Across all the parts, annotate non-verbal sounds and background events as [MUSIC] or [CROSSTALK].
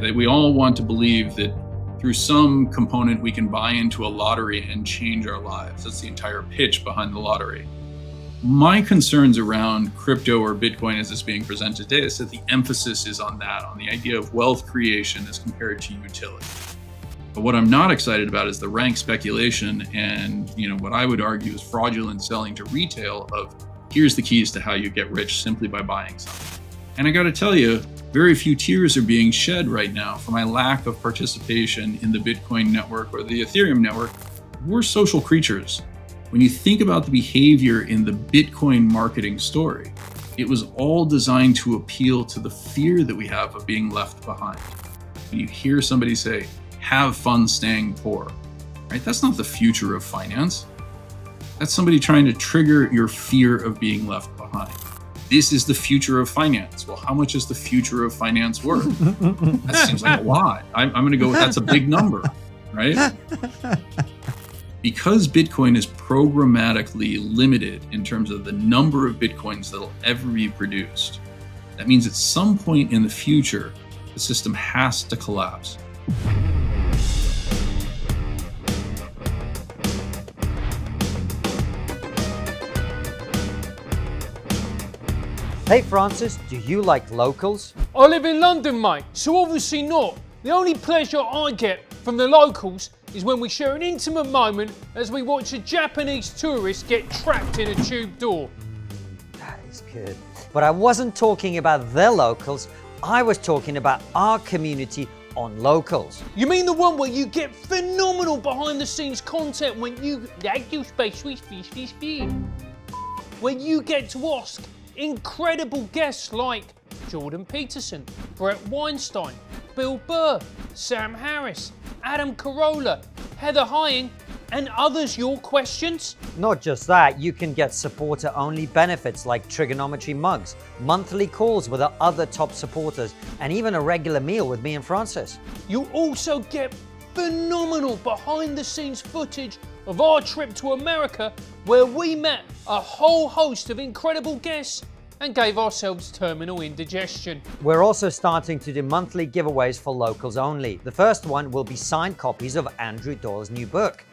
That we all want to believe that through some component we can buy into a lottery and change our lives. That's the entire pitch behind the lottery. My concerns around crypto or Bitcoin as it's being presented today is that the emphasis is on that, on the idea of wealth creation as compared to utility. But what I'm not excited about is the rank speculation and, you know, what I would argue is fraudulent selling to retail of here's the keys to how you get rich simply by buying something. And I got to tell you, very few tears are being shed right now for my lack of participation in the Bitcoin network or the Ethereum network. We're social creatures. When you think about the behavior in the Bitcoin marketing story, it was all designed to appeal to the fear that we have of being left behind. When you hear somebody say, have fun staying poor, right? That's not the future of finance. That's somebody trying to trigger your fear of being left behind. This is the future of finance. Well, how much is the future of finance worth? [LAUGHS] that seems like a lot. I'm, I'm going to go with that's a big number, right? Because Bitcoin is programmatically limited in terms of the number of Bitcoins that'll ever be produced, that means at some point in the future, the system has to collapse. Hey Francis, do you like locals? I live in London, mate, so obviously not. The only pleasure I get from the locals is when we share an intimate moment as we watch a Japanese tourist get trapped in a tube door. That is good. But I wasn't talking about the locals, I was talking about our community on locals. You mean the one where you get phenomenal behind the scenes content when you where you get to ask incredible guests like Jordan Peterson, Bret Weinstein, Bill Burr, Sam Harris, Adam Carolla, Heather Heying, and others your questions? Not just that, you can get supporter only benefits like triggernometry mugs, monthly calls with our other top supporters, and even a regular meal with me and Francis. You also get phenomenal behind the scenes footage of our trip to America where we met a whole host of incredible guests and gave ourselves terminal indigestion. We're also starting to do monthly giveaways for locals only. The first one will be signed copies of Andrew Doyle's new book.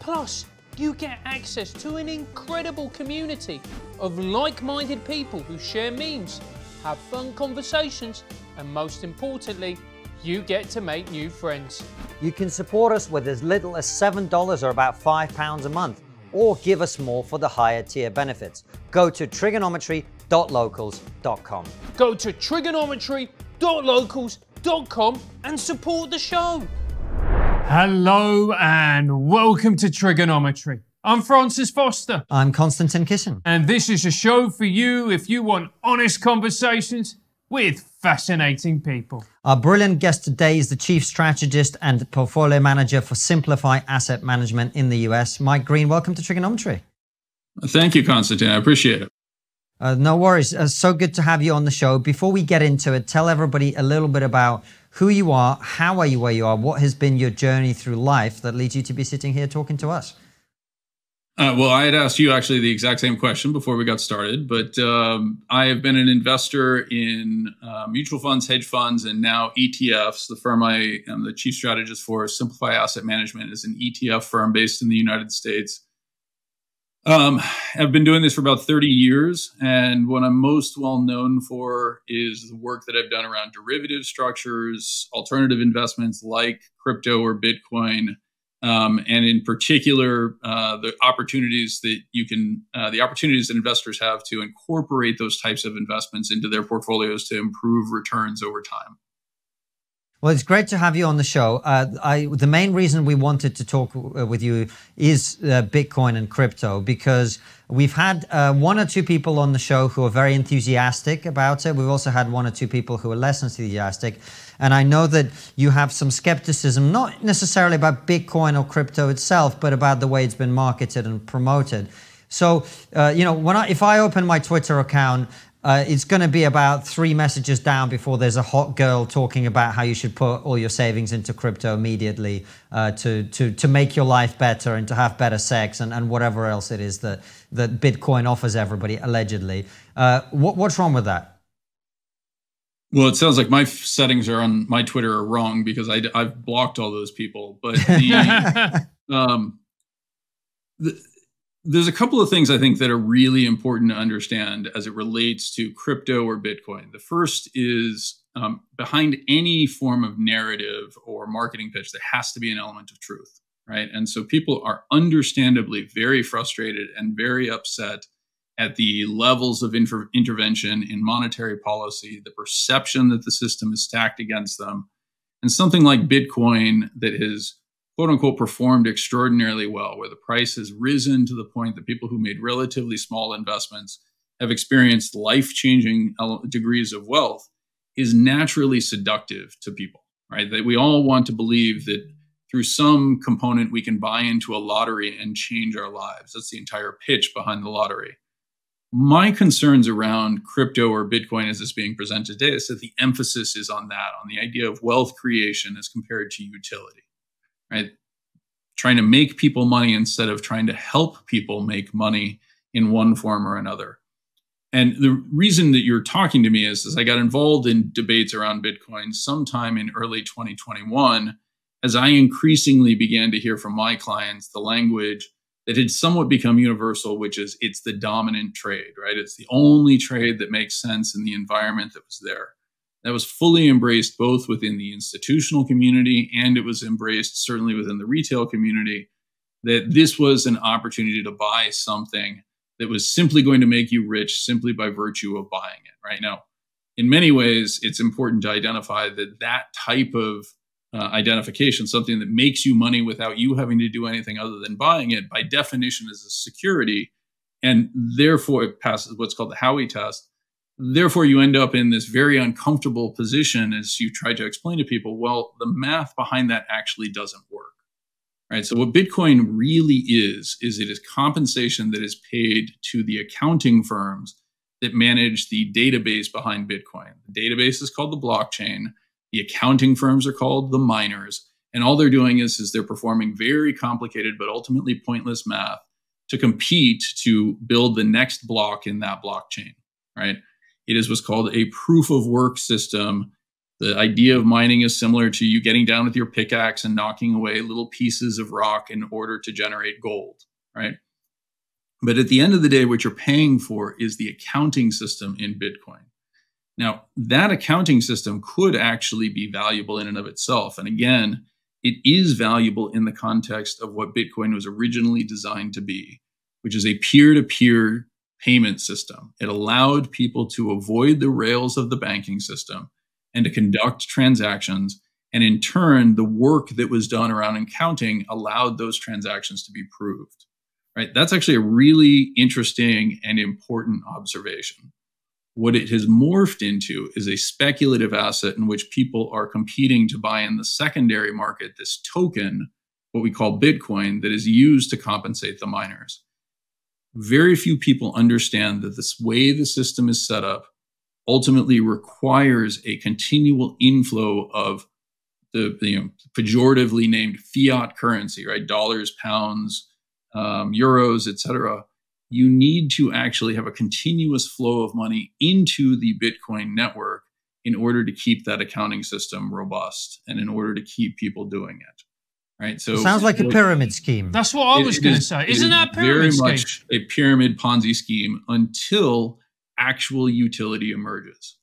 Plus, you get access to an incredible community of like-minded people who share memes, have fun conversations, and most importantly, you get to make new friends. You can support us with as little as $7 or about £5 a month, or give us more for the higher tier benefits. Go to triggernometry.locals.com. Go to triggernometry.locals.com and support the show. Hello and welcome to Triggernometry. I'm Francis Foster. I'm Konstantin Kisin. And this is a show for you if you want honest conversations with fascinating people. Our brilliant guest today is the chief strategist and portfolio manager for Simplify Asset Management in the US, Mike Green. Welcome to Triggernometry. Thank you, Constantine. I appreciate it. Uh, no worries. Uh, so good to have you on the show. Before we get into it, tell everybody a little bit about who you are, how are you where you are, what has been your journey through life that leads you to be sitting here talking to us. Uh, well, I had asked you actually the exact same question before we got started, but um, I have been an investor in uh, mutual funds, hedge funds, and now ETFs. The firm I am the chief strategist for, Simplify Asset Management, is an ETF firm based in the United States. Um, I've been doing this for about 30 years, and what I'm most well known for is the work that I've done around derivative structures, alternative investments like crypto or Bitcoin, um, and in particular, uh, the opportunities that you can, uh, the opportunities that investors have to incorporate those types of investments into their portfolios to improve returns over time. Well, it's great to have you on the show. Uh, I, the main reason we wanted to talk uh, with you is uh, Bitcoin and crypto because we've had uh, one or two people on the show who are very enthusiastic about it. We've also had one or two people who are less enthusiastic. And I know that you have some skepticism, not necessarily about Bitcoin or crypto itself, but about the way it's been marketed and promoted. So, uh, you know, when I, if I open my Twitter account, uh, it's going to be about three messages down before there's a hot girl talking about how you should put all your savings into crypto immediately uh, to, to, to make your life better and to have better sex and, and whatever else it is that, that Bitcoin offers everybody, allegedly. Uh, what, what's wrong with that? Well, it sounds like my settings are on my Twitter are wrong because I, have blocked all those people. But the, [LAUGHS] um, the, there's a couple of things I think that are really important to understand as it relates to crypto or Bitcoin. The first is um, behind any form of narrative or marketing pitch, there has to be an element of truth, right? And so people are understandably very frustrated and very upset at the levels of inter- intervention in monetary policy, the perception that the system is stacked against them, and something like Bitcoin that has quote unquote performed extraordinarily well, where the price has risen to the point that people who made relatively small investments have experienced life changing degrees of wealth, is naturally seductive to people, right? That we all want to believe that through some component we can buy into a lottery and change our lives. That's the entire pitch behind the lottery. My concerns around crypto or Bitcoin as it's being presented today is that the emphasis is on that, on the idea of wealth creation as compared to utility right? Trying to make people money instead of trying to help people make money in one form or another. And the reason that you're talking to me is, is I got involved in debates around Bitcoin sometime in early 2021 as I increasingly began to hear from my clients the language that had somewhat become universal, which is it's the dominant trade, right? It's the only trade that makes sense in the environment that was there that was fully embraced both within the institutional community and it was embraced certainly within the retail community that this was an opportunity to buy something that was simply going to make you rich simply by virtue of buying it right? Now in many ways it's important to identify that that type of uh, identification something that makes you money without you having to do anything other than buying it by definition is a security and therefore it passes what's called the Howey test therefore you end up in this very uncomfortable position as you try to explain to people well the math behind that actually doesn't work right? So what bitcoin really is is it is compensation that is paid to the accounting firms that manage the database behind bitcoin. The database is called the blockchain. The accounting firms are called the miners. And all they're doing is is they're performing very complicated but ultimately pointless math to compete to build the next block in that blockchain right it is what's called a proof of work system. The idea of mining is similar to you getting down with your pickaxe and knocking away little pieces of rock in order to generate gold, right? But at the end of the day, what you're paying for is the accounting system in Bitcoin. Now, that accounting system could actually be valuable in and of itself. And again, it is valuable in the context of what Bitcoin was originally designed to be, which is a peer to peer payment system. It allowed people to avoid the rails of the banking system and to conduct transactions. And in turn, the work that was done around accounting allowed those transactions to be proved. Right? That's actually a really interesting and important observation. What it has morphed into is a speculative asset in which people are competing to buy in the secondary market this token, what we call Bitcoin, that is used to compensate the miners very few people understand that this way the system is set up ultimately requires a continual inflow of the, the you know, pejoratively named fiat currency, right? Dollars, pounds, um, euros, etc. You need to actually have a continuous flow of money into the Bitcoin network in order to keep that accounting system robust and in order to keep people doing it right? So it sounds like a pyramid scheme. That's what I was going to say. Isn't that very scheme? much a pyramid Ponzi scheme until actual utility emerges,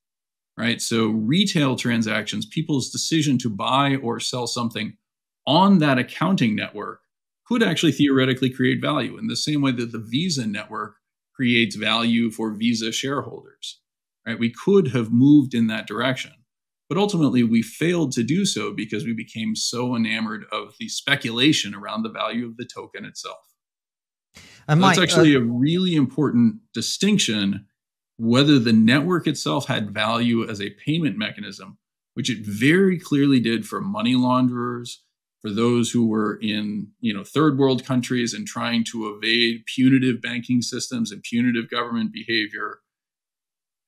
right? So retail transactions, people's decision to buy or sell something on that accounting network could actually theoretically create value in the same way that the Visa network creates value for Visa shareholders, right? We could have moved in that direction. But ultimately, we failed to do so because we became so enamored of the speculation around the value of the token itself. And Mike, that's actually uh, a really important distinction whether the network itself had value as a payment mechanism, which it very clearly did for money launderers, for those who were in you know third world countries and trying to evade punitive banking systems and punitive government behavior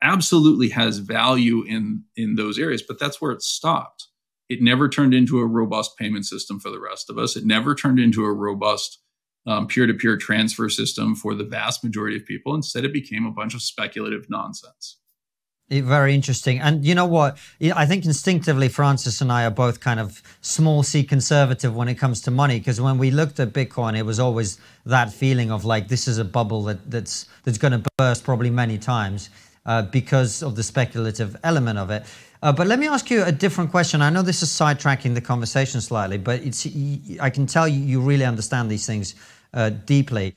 absolutely has value in in those areas but that's where it stopped it never turned into a robust payment system for the rest of us it never turned into a robust um, peer-to-peer transfer system for the vast majority of people instead it became a bunch of speculative nonsense very interesting. And you know what? I think instinctively, Francis and I are both kind of small c conservative when it comes to money. Because when we looked at Bitcoin, it was always that feeling of like this is a bubble that, that's that's going to burst probably many times uh, because of the speculative element of it. Uh, but let me ask you a different question. I know this is sidetracking the conversation slightly, but it's I can tell you you really understand these things uh, deeply.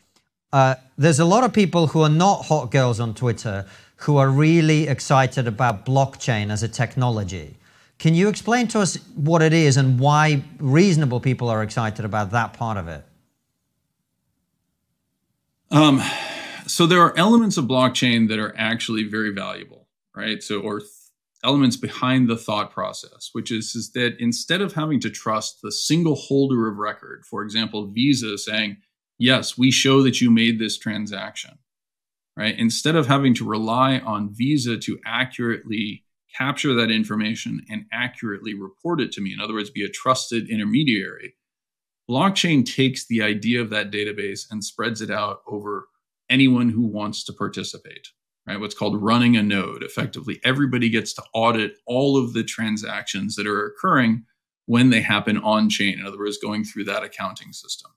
Uh, there's a lot of people who are not hot girls on Twitter who are really excited about blockchain as a technology. Can you explain to us what it is and why reasonable people are excited about that part of it? Um, so there are elements of blockchain that are actually very valuable, right? So, or elements behind the thought process, which is, is that instead of having to trust the single holder of record, for example, Visa saying, yes, we show that you made this transaction, right? Instead of having to rely on Visa to accurately capture that information and accurately report it to me, in other words, be a trusted intermediary, blockchain takes the idea of that database and spreads it out over anyone who wants to participate, right? What's called running a node. Effectively, everybody gets to audit all of the transactions that are occurring when they happen on chain. In other words, going through that accounting system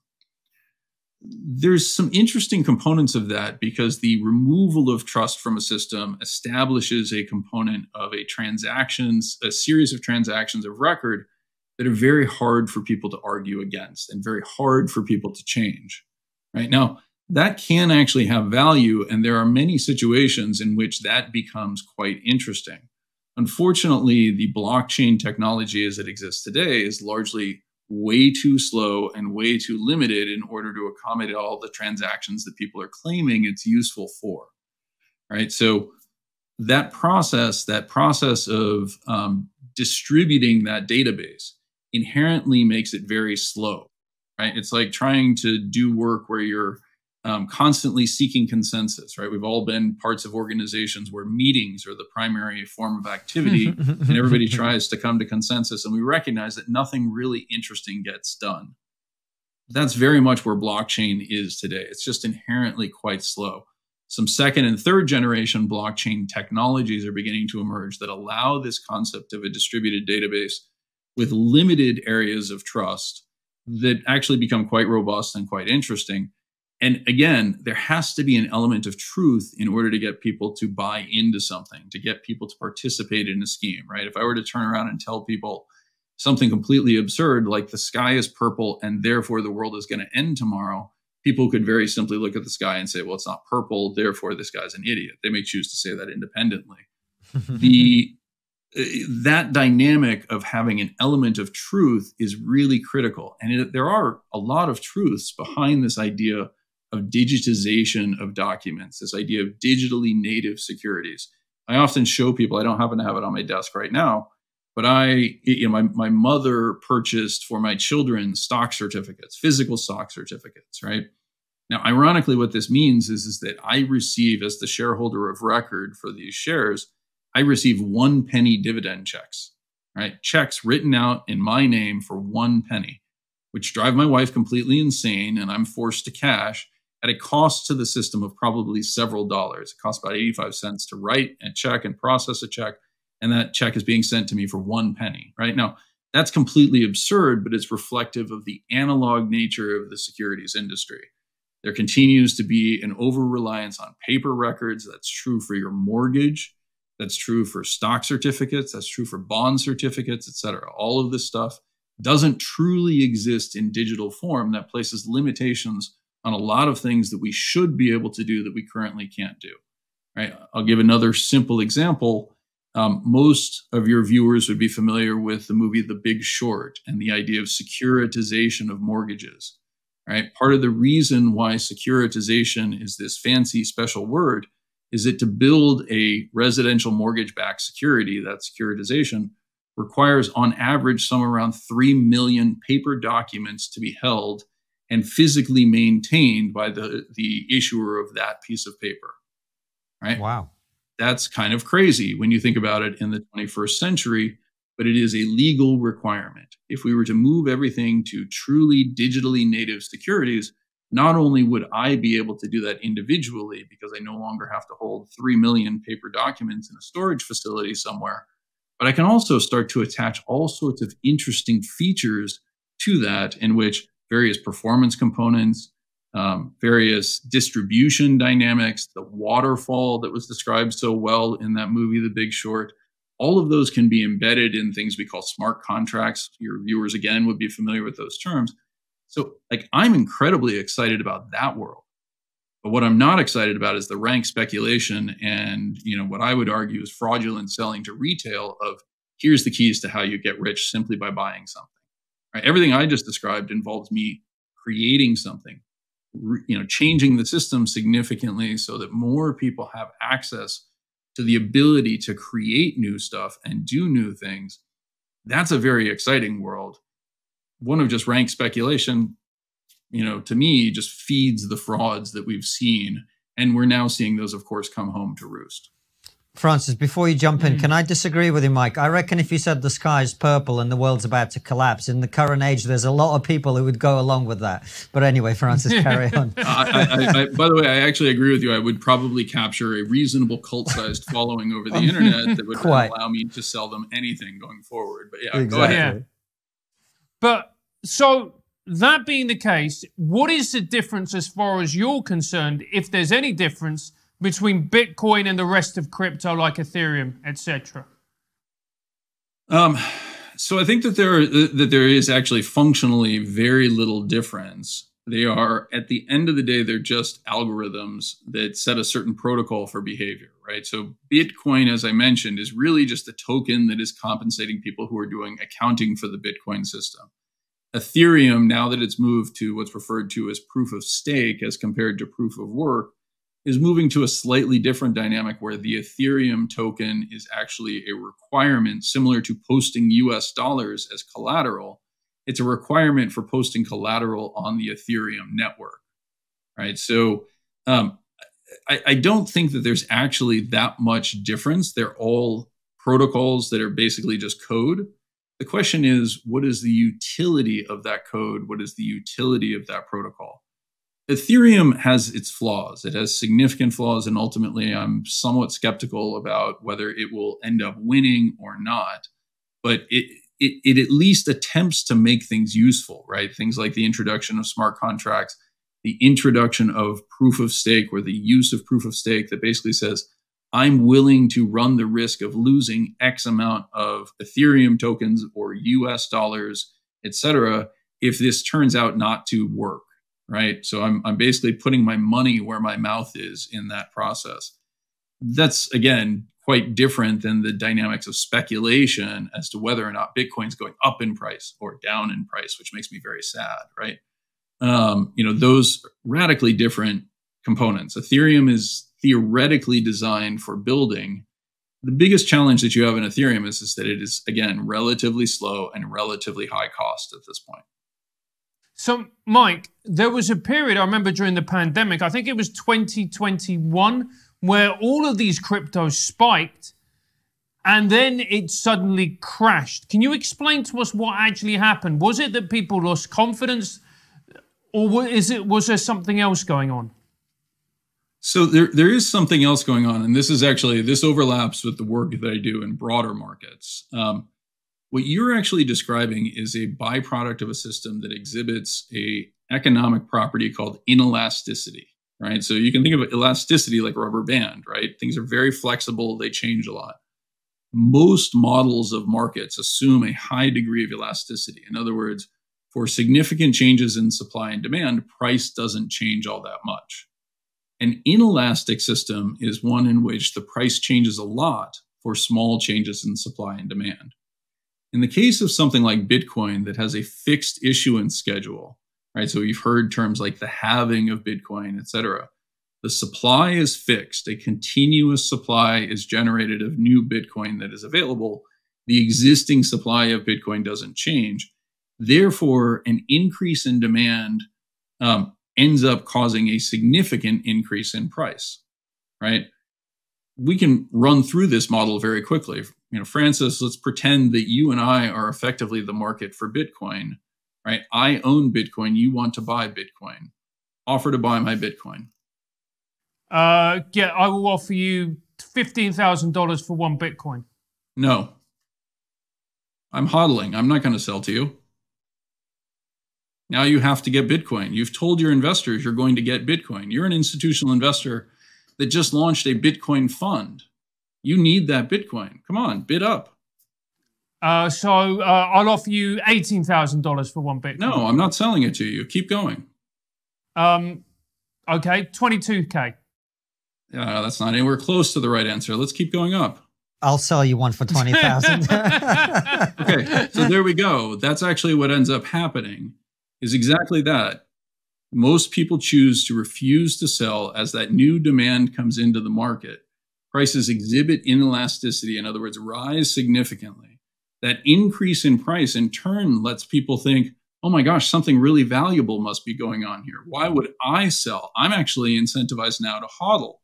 there's some interesting components of that because the removal of trust from a system establishes a component of a transactions, a series of transactions of record that are very hard for people to argue against and very hard for people to change. Right now, that can actually have value, and there are many situations in which that becomes quite interesting. Unfortunately, the blockchain technology as it exists today is largely way too slow and way too limited in order to accommodate all the transactions that people are claiming it's useful for. Right. So that process, that process of um, distributing that database inherently makes it very slow. Right. It's like trying to do work where you're um, constantly seeking consensus, right? We've all been parts of organizations where meetings are the primary form of activity, [LAUGHS] and everybody tries to come to consensus, and we recognize that nothing really interesting gets done. That's very much where blockchain is today. It's just inherently quite slow. Some second and third generation blockchain technologies are beginning to emerge that allow this concept of a distributed database with limited areas of trust that actually become quite robust and quite interesting and again, there has to be an element of truth in order to get people to buy into something, to get people to participate in a scheme, right? If I were to turn around and tell people something completely absurd, like the sky is purple and therefore the world is going to end tomorrow, people could very simply look at the sky and say, well, it's not purple, therefore this guy's an idiot. They may choose to say that independently. [LAUGHS] the uh, that dynamic of having an element of truth is really critical. And it, there are a lot of truths behind this idea of digitization of documents, this idea of digitally native securities. I often show people, I don't happen to have it on my desk right now, but I, you know, my, my mother purchased for my children stock certificates, physical stock certificates, right? Now, ironically, what this means is, is that I receive, as the shareholder of record for these shares, I receive one penny dividend checks, right? Checks written out in my name for one penny, which drive my wife completely insane, and I'm forced to cash at a cost to the system of probably several dollars. It costs about 85 cents to write a check and process a check, and that check is being sent to me for one penny, right? Now, that's completely absurd, but it's reflective of the analog nature of the securities industry. There continues to be an over reliance on paper records. That's true for your mortgage. That's true for stock certificates. That's true for bond certificates, et cetera. All of this stuff doesn't truly exist in digital form. That places limitations on a lot of things that we should be able to do that we currently can't do. Right? I'll give another simple example. Um, most of your viewers would be familiar with the movie The Big Short and the idea of securitization of mortgages. Right? Part of the reason why securitization is this fancy special word is that to build a residential mortgage-backed security, that securitization, requires on average somewhere around 3 million paper documents to be held and physically maintained by the, the issuer of that piece of paper. Right? Wow. That's kind of crazy when you think about it in the 21st century, but it is a legal requirement. If we were to move everything to truly digitally native securities, not only would I be able to do that individually because I no longer have to hold 3 million paper documents in a storage facility somewhere, but I can also start to attach all sorts of interesting features to that in which various performance components, um, various distribution dynamics, the waterfall that was described so well in that movie, The Big Short, all of those can be embedded in things we call smart contracts. Your viewers, again, would be familiar with those terms. So, like, I'm incredibly excited about that world. But what I'm not excited about is the rank speculation and, you know, what I would argue is fraudulent selling to retail of here's the keys to how you get rich simply by buying something. Right? Everything I just described involves me creating something, you know, changing the system significantly so that more people have access to the ability to create new stuff and do new things. That's a very exciting world. One of just rank speculation, you know, to me just feeds the frauds that we've seen. And we're now seeing those, of course, come home to roost. Francis, before you jump in, mm. can I disagree with you, Mike? I reckon if you said the sky is purple and the world's about to collapse, in the current age, there's a lot of people who would go along with that. But anyway, Francis, [LAUGHS] carry on. I, I, I, by the way, I actually agree with you. I would probably capture a reasonable cult-sized following over the internet that would [LAUGHS] allow me to sell them anything going forward. But yeah, exactly. go ahead. Yeah. But so that being the case, what is the difference as far as you're concerned, if there's any difference? Between Bitcoin and the rest of crypto like Ethereum, etc.? Um, so I think that there that there is actually functionally very little difference. They are at the end of the day, they're just algorithms that set a certain protocol for behavior, right? So Bitcoin, as I mentioned, is really just a token that is compensating people who are doing accounting for the Bitcoin system. Ethereum, now that it's moved to what's referred to as proof of stake as compared to proof of work, is moving to a slightly different dynamic where the Ethereum token is actually a requirement similar to posting US dollars as collateral. It's a requirement for posting collateral on the Ethereum network, right? So um, I, I don't think that there's actually that much difference. They're all protocols that are basically just code. The question is, what is the utility of that code? What is the utility of that protocol? Ethereum has its flaws. It has significant flaws, and ultimately, I'm somewhat skeptical about whether it will end up winning or not. But it, it, it at least attempts to make things useful, right? Things like the introduction of smart contracts, the introduction of proof of stake, or the use of proof of stake that basically says, I'm willing to run the risk of losing X amount of Ethereum tokens or US dollars, et cetera, if this turns out not to work right? So I'm, I'm basically putting my money where my mouth is in that process. That's, again, quite different than the dynamics of speculation as to whether or not Bitcoin's going up in price or down in price, which makes me very sad, right? Um, you know, those radically different components. Ethereum is theoretically designed for building. The biggest challenge that you have in Ethereum is, is that it is, again, relatively slow and relatively high cost at this point. So, Mike, there was a period I remember during the pandemic, I think it was 2021, where all of these cryptos spiked and then it suddenly crashed. Can you explain to us what actually happened? Was it that people lost confidence or is it was there something else going on? So there, there is something else going on, and this is actually this overlaps with the work that I do in broader markets. Um, what you're actually describing is a byproduct of a system that exhibits a economic property called inelasticity, right? So you can think of elasticity like rubber band, right? Things are very flexible, they change a lot. Most models of markets assume a high degree of elasticity. In other words, for significant changes in supply and demand, price doesn't change all that much. An inelastic system is one in which the price changes a lot for small changes in supply and demand. In the case of something like Bitcoin that has a fixed issuance schedule, right? So you've heard terms like the halving of Bitcoin, et cetera. The supply is fixed. A continuous supply is generated of new Bitcoin that is available. The existing supply of Bitcoin doesn't change. Therefore, an increase in demand um, ends up causing a significant increase in price, right? We can run through this model very quickly you know, Francis, let's pretend that you and I are effectively the market for Bitcoin, right? I own Bitcoin. You want to buy Bitcoin. offer to buy my Bitcoin. Uh, yeah, I will offer you fifteen thousand dollars for one Bitcoin. No. I'm hodling. I'm not going to sell to you. Now you have to get Bitcoin. You've told your investors you're going to get Bitcoin. You're an institutional investor that just launched a Bitcoin fund. You need that Bitcoin. Come on, bid up. Uh, so uh, I'll offer you eighteen thousand dollars for one Bitcoin. No, I'm not selling it to you. Keep going. Um, okay, twenty-two k. Yeah, that's not anywhere close to the right answer. Let's keep going up. I'll sell you one for 20,000. [LAUGHS] okay, so there we go. That's actually what ends up happening is exactly that. Most people choose to refuse to sell as that new demand comes into the market. Prices exhibit inelasticity, in other words, rise significantly. That increase in price in turn lets people think, oh my gosh, something really valuable must be going on here. Why would I sell? I'm actually incentivized now to hodl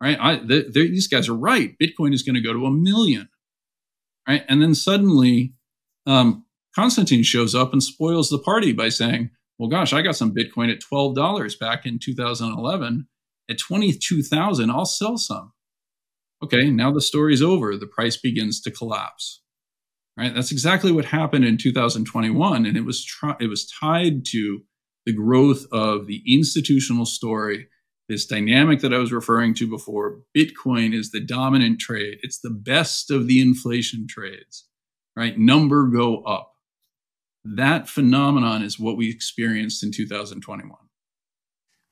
right? I, these guys are right. Bitcoin is going to go to a million, right? And then suddenly, um, Constantine shows up and spoils the party by saying, "Well, gosh, I got some Bitcoin at twelve dollars back in 2011. At 22,000, I'll sell some." Okay, now the story's over. The price begins to collapse. Right? That's exactly what happened in 2021, and it was it was tied to the growth of the institutional story this dynamic that I was referring to before, Bitcoin is the dominant trade. It's the best of the inflation trades, right? Number go up. That phenomenon is what we experienced in 2021.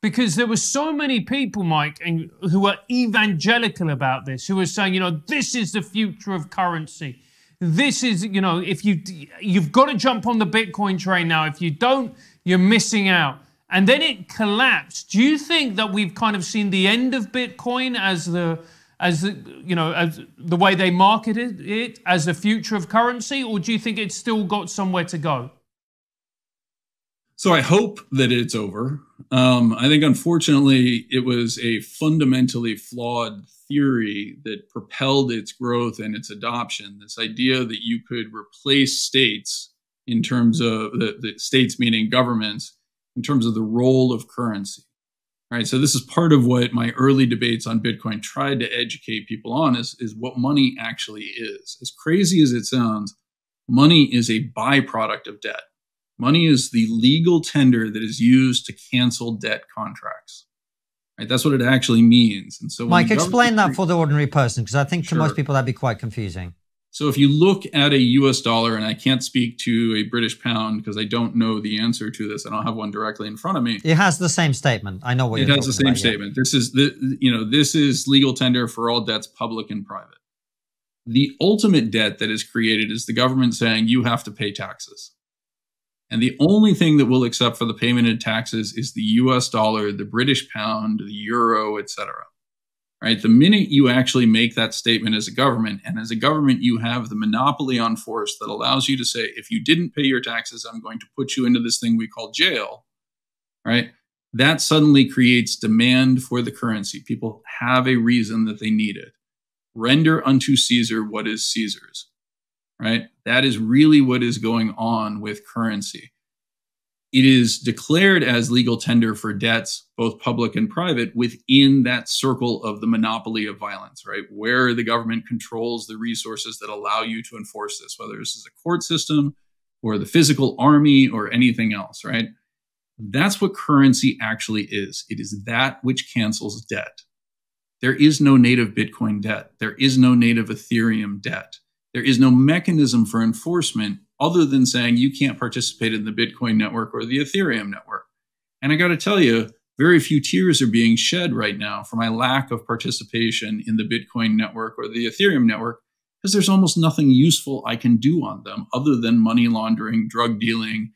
Because there were so many people, Mike, and who were evangelical about this, who were saying, you know, this is the future of currency. This is, you know, if you you've got to jump on the Bitcoin train now. If you don't, you're missing out and then it collapsed. Do you think that we've kind of seen the end of Bitcoin as the as the, you know as the way they marketed it as the future of currency, or do you think it's still got somewhere to go? So I hope that it's over. Um, I think unfortunately it was a fundamentally flawed theory that propelled its growth and its adoption. This idea that you could replace states in terms of the, the states meaning governments in terms of the role of currency. All right, so this is part of what my early debates on Bitcoin tried to educate people on is, is what money actually is. As crazy as it sounds, money is a byproduct of debt. Money is the legal tender that is used to cancel debt contracts. Right, that's what it actually means. And so, Mike, explain that for the ordinary person, because I think to sure. most people that'd be quite confusing. So if you look at a US dollar, and I can't speak to a British pound because I don't know the answer to this, I don't have one directly in front of me. It has the same statement. I know what it has the same about, statement. Yeah. This is the you know this is legal tender for all debts, public and private. The ultimate debt that is created is the government saying you have to pay taxes. And the only thing that we'll accept for the payment of taxes is the US dollar, the British pound, the euro, etc right? The minute you actually make that statement as a government, and as a government, you have the monopoly on force that allows you to say, if you didn't pay your taxes, I'm going to put you into this thing we call jail, right? That suddenly creates demand for the currency. People have a reason that they need it. Render unto Caesar what is Caesar's, right? That is really what is going on with currency it is declared as legal tender for debts, both public and private, within that circle of the monopoly of violence, right? Where the government controls the resources that allow you to enforce this, whether this is a court system or the physical army or anything else, right? That's what currency actually is. It is that which cancels debt. There is no native Bitcoin debt. There is no native Ethereum debt. There is no mechanism for enforcement other than saying you can't participate in the Bitcoin network or the Ethereum network. And I got to tell you, very few tears are being shed right now for my lack of participation in the Bitcoin network or the Ethereum network because there's almost nothing useful I can do on them other than money laundering, drug dealing,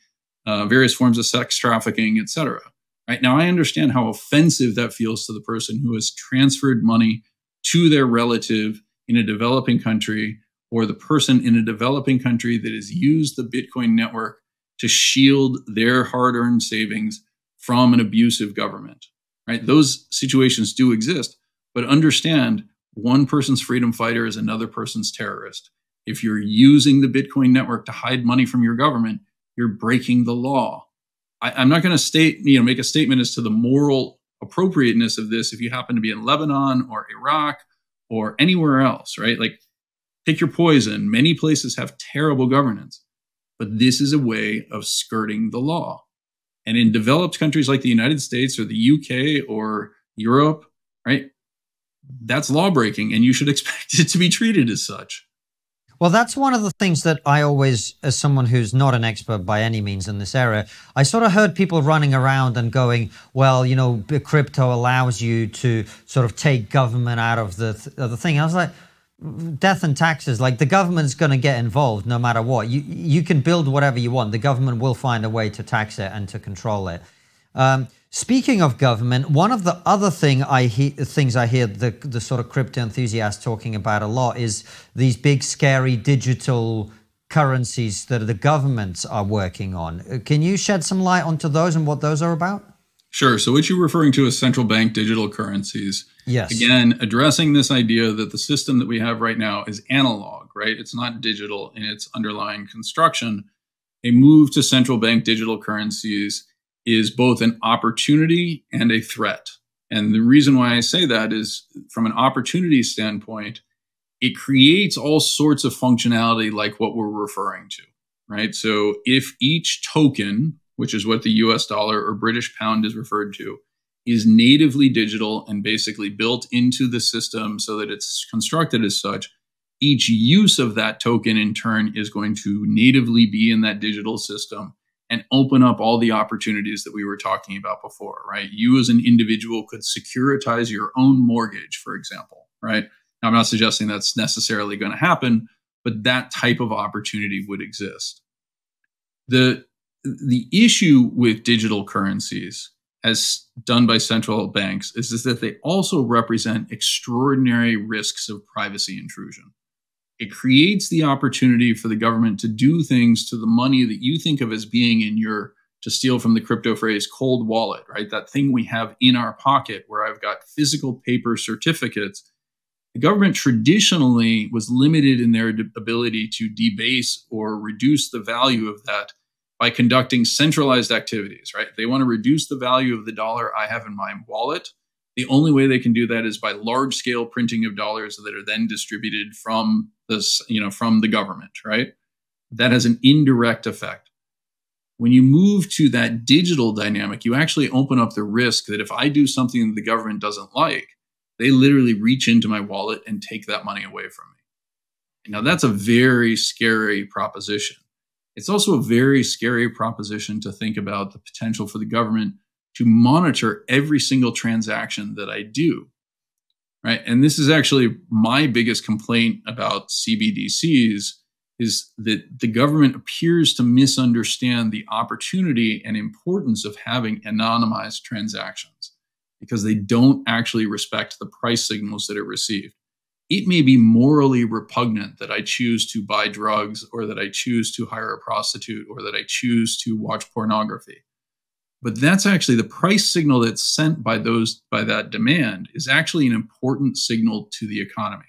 uh, various forms of sex trafficking, etc. Right now, I understand how offensive that feels to the person who has transferred money to their relative in a developing country or the person in a developing country that has used the Bitcoin network to shield their hard earned savings from an abusive government. Right? Those situations do exist, but understand one person's freedom fighter is another person's terrorist. If you're using the Bitcoin network to hide money from your government, you're breaking the law. I, am not going to state, you know, make a statement as to the moral appropriateness of this if you happen to be in Lebanon or Iraq or anywhere else, right? Like, pick your poison. Many places have terrible governance, but this is a way of skirting the law. And in developed countries like the United States or the UK or Europe, right? That's law breaking, and you should [LAUGHS] expect it to be treated as such. Well, that's one of the things that I always, as someone who's not an expert by any means in this area, I sort of heard people running around and going, well, you know, crypto allows you to sort of take government out of the, th- of the thing. I was like, death and taxes, like the government's going to get involved no matter what. You, you can build whatever you want. The government will find a way to tax it and to control it. Um, Speaking of government, one of the other thing I he- things I hear the, the sort of crypto enthusiasts talking about a lot is these big, scary digital currencies that the governments are working on. Uh, can you shed some light onto those and what those are about? Sure. So, what you're referring to is central bank digital currencies. Yes. Again, addressing this idea that the system that we have right now is analog, right? It's not digital in its underlying construction. A move to central bank digital currencies is both an opportunity and a threat. And the reason why I say that is from an opportunity standpoint, it creates all sorts of functionality like what we're referring to, right? So if each token, which is what the US dollar or British pound is referred to, is natively digital and basically built into the system so that it's constructed as such, each use of that token in turn is going to natively be in that digital system and open up all the opportunities that we were talking about before, right? You as an individual could securitize your own mortgage, for example, right? Now, I'm not suggesting that's necessarily going to happen, but that type of opportunity would exist. The, the issue with digital currencies, as done by central banks, is, is that they also represent extraordinary risks of privacy intrusion. It creates the opportunity for the government to do things to the money that you think of as being in your to steal from the crypto phrase cold wallet right? That thing we have in our pocket where i've got physical paper certificates. The government traditionally was limited in their ability to debase or reduce the value of that by conducting centralized activities right they want to reduce the value of the dollar i have in my wallet the only way they can do that is by large scale printing of dollars that are then distributed from this, you know, from the government, right? That has an indirect effect. When you move to that digital dynamic, you actually open up the risk that if I do something that the government doesn't like, they literally reach into my wallet and take that money away from me. Now, that's a very scary proposition. It's also a very scary proposition to think about the potential for the government to monitor every single transaction that I do. Right. And this is actually my biggest complaint about CBDCs is that the government appears to misunderstand the opportunity and importance of having anonymized transactions because they don't actually respect the price signals that are received. It may be morally repugnant that I choose to buy drugs or that I choose to hire a prostitute or that I choose to watch pornography. But that's actually the price signal that's sent by those by that demand is actually an important signal to the economy.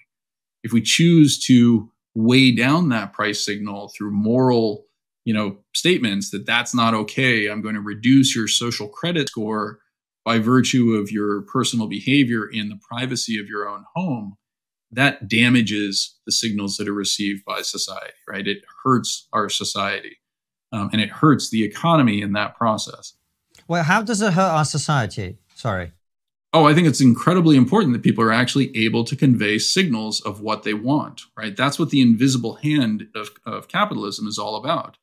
If we choose to weigh down that price signal through moral you know statements that that's not okay i'm going to reduce your social credit score by virtue of your personal behavior in the privacy of your own home that damages the signals that are received by society right it hurts our society um, and it hurts the economy in that process well, how does it hurt our society? Sorry. Oh, I think it's incredibly important that people are actually able to convey signals of what they want, right? That's what the invisible hand of, of capitalism is all about.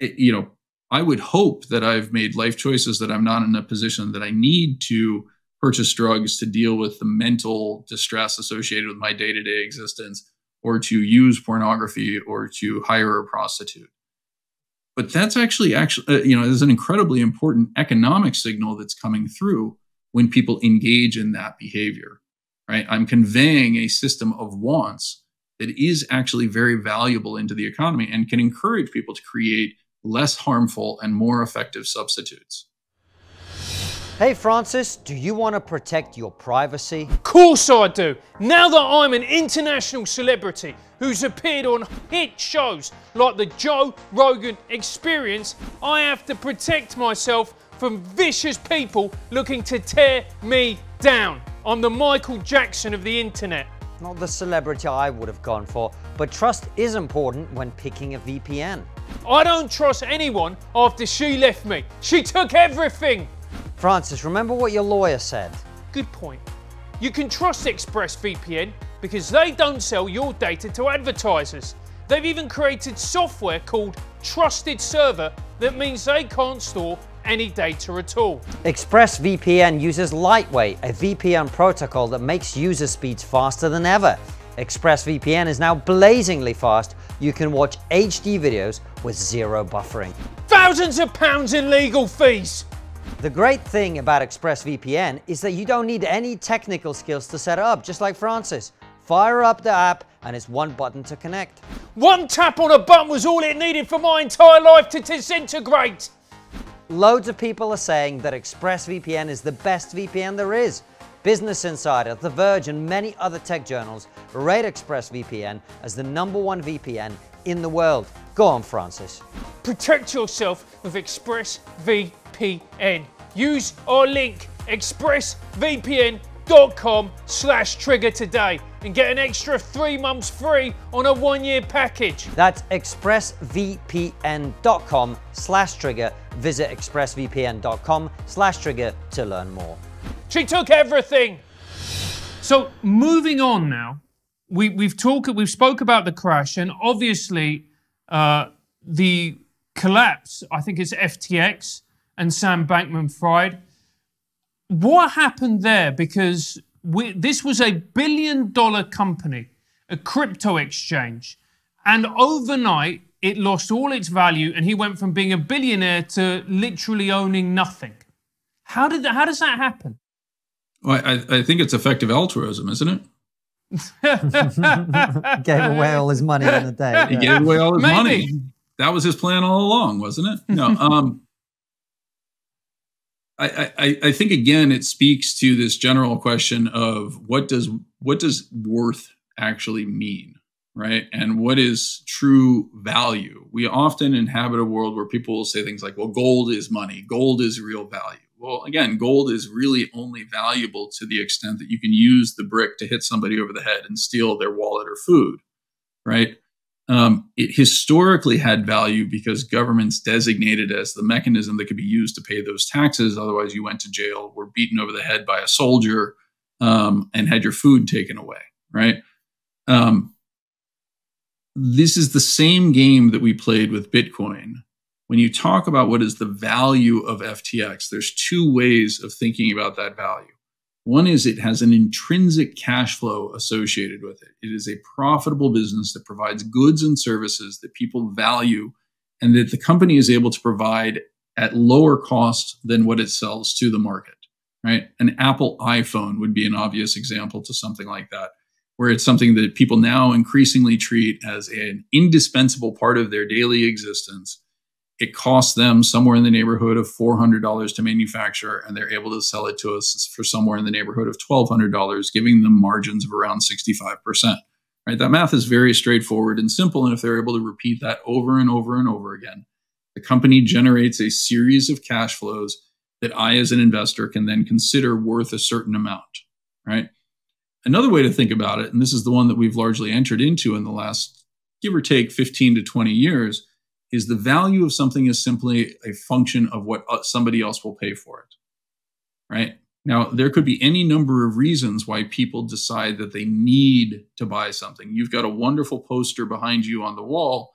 It, you know, I would hope that I've made life choices that I'm not in a position that I need to purchase drugs to deal with the mental distress associated with my day to day existence or to use pornography or to hire a prostitute. But that's actually actually uh, you know there's an incredibly important economic signal that's coming through when people engage in that behavior right? I'm conveying a system of wants that is actually very valuable into the economy and can encourage people to create less harmful and more effective substitutes Hey Francis, do you want to protect your privacy? Of course I do! Now that I'm an international celebrity who's appeared on hit shows like the Joe Rogan Experience, I have to protect myself from vicious people looking to tear me down. I'm the Michael Jackson of the internet. Not the celebrity I would have gone for, but trust is important when picking a VPN. I don't trust anyone after she left me. She took everything. Francis, remember what your lawyer said. Good point. You can trust ExpressVPN because they don't sell your data to advertisers. They've even created software called Trusted Server that means they can't store any data at all. ExpressVPN uses Lightway, a VPN protocol that makes user speeds faster than ever. ExpressVPN is now blazingly fast. You can watch HD videos with zero buffering. Thousands of pounds in legal fees! The great thing about ExpressVPN is that you don't need any technical skills to set it up, just like Francis. Fire up the app and it's one button to connect. One tap on a button was all it needed for my entire life to disintegrate. Loads of people are saying that ExpressVPN is the best VPN there is. Business Insider, The Verge, and many other tech journals rate ExpressVPN as the number one VPN in the world. Go on, Francis. Protect yourself with ExpressVPN. Use our link, expressvpn.com slash trigger today and get an extra three months free on a one-year package. That's expressvpn.com slash trigger. Visit expressvpn.com slash trigger to learn more. She took everything. So moving on now, we, we've talked, we've spoke about the crash, and obviously uh, the collapse. I think it's FTX and Sam Bankman-Fried. What happened there? Because we, this was a billion-dollar company, a crypto exchange, and overnight it lost all its value, and he went from being a billionaire to literally owning nothing. How did that, how does that happen? Well, I, I think it's effective altruism, isn't it? gave away all his money on the day. He gave away all his Maybe. money. That was his plan all along, wasn't it? No. [LAUGHS] Um, I, I, think again it speaks to this general question of what does what does worth actually mean, right? And what is true value? We often inhabit a world where people will say things like, "Well, gold is money. Gold is real value." Well, again, gold is really only valuable to the extent that you can use the brick to hit somebody over the head and steal their wallet or food, right? Um, it historically had value because governments designated as the mechanism that could be used to pay those taxes. Otherwise, you went to jail, were beaten over the head by a soldier, um, and had your food taken away, right? Um, this is the same game that we played with Bitcoin when you talk about what is the value of FTX, there's two ways of thinking about that value. One is it has an intrinsic cash flow associated with it. It is a profitable business that provides goods and services that people value and that the company is able to provide at lower cost than what it sells to the market, right? An Apple iPhone would be an obvious example to something like that, where it's something that people now increasingly treat as an indispensable part of their daily existence it costs them somewhere in the neighborhood of $400 to manufacture, and they're able to sell it to us for somewhere in the neighborhood of $1,200, giving them margins of around 65%. Right? That math is very straightforward and simple. And if they're able to repeat that over and over and over again, the company generates a series of cash flows that I, as an investor, can then consider worth a certain amount. Right? Another way to think about it, and this is the one that we've largely entered into in the last give or take 15 to 20 years is the value of something is simply a function of what uh, somebody else will pay for it. Right? Now, there could be any number of reasons why people decide that they need to buy something. You've got a wonderful poster behind you on the wall.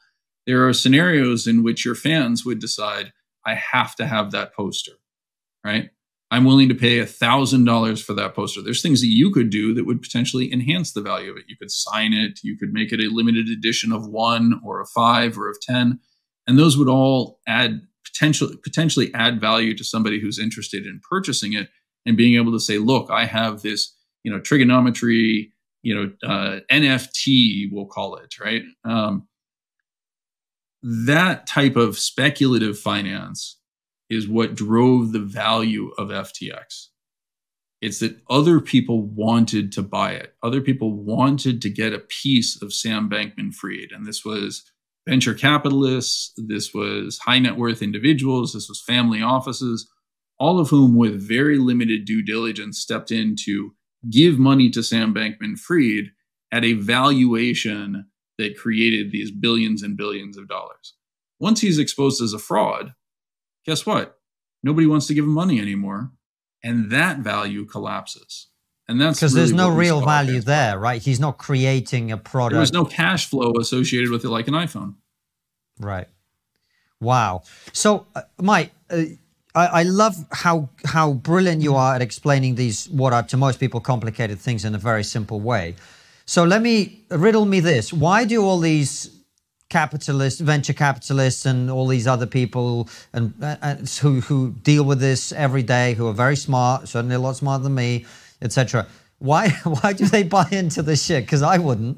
There are scenarios in which your fans would decide, I have to have that poster, right? I'm willing to pay $1,000 for that poster. There's things that you could do that would potentially enhance the value of it. You could sign it, you could make it a limited edition of one or a five or of 10 and those would all add potentially potentially add value to somebody who's interested in purchasing it and being able to say look i have this you know triggernometry you know uh, nft we'll call it right um, that type of speculative finance is what drove the value of ftx It's that other people wanted to buy it. Other people wanted to get a piece of Sam Bankman Fried. And this was venture capitalists, this was high net worth individuals, this was family offices, all of whom, with very limited due diligence, stepped in to give money to Sam Bankman Fried at a valuation that created these billions and billions of dollars. Once he's exposed as a fraud, guess what? Nobody wants to give him money anymore. And that value collapses. And that's because really there's no real value there, right? He's not creating a product. There's no cash flow associated with it like an iPhone. Right. Wow. So, uh, Mike, uh, I, I, love how how brilliant you are at explaining these what are to most people complicated things in a very simple way. So let me riddle me this: Why do all these capitalists, venture capitalists, and all these other people and uh, who who deal with this every day, who are very smart, certainly a lot smarter than me, etc. Why [LAUGHS] why do they buy into this shit? Because I wouldn't.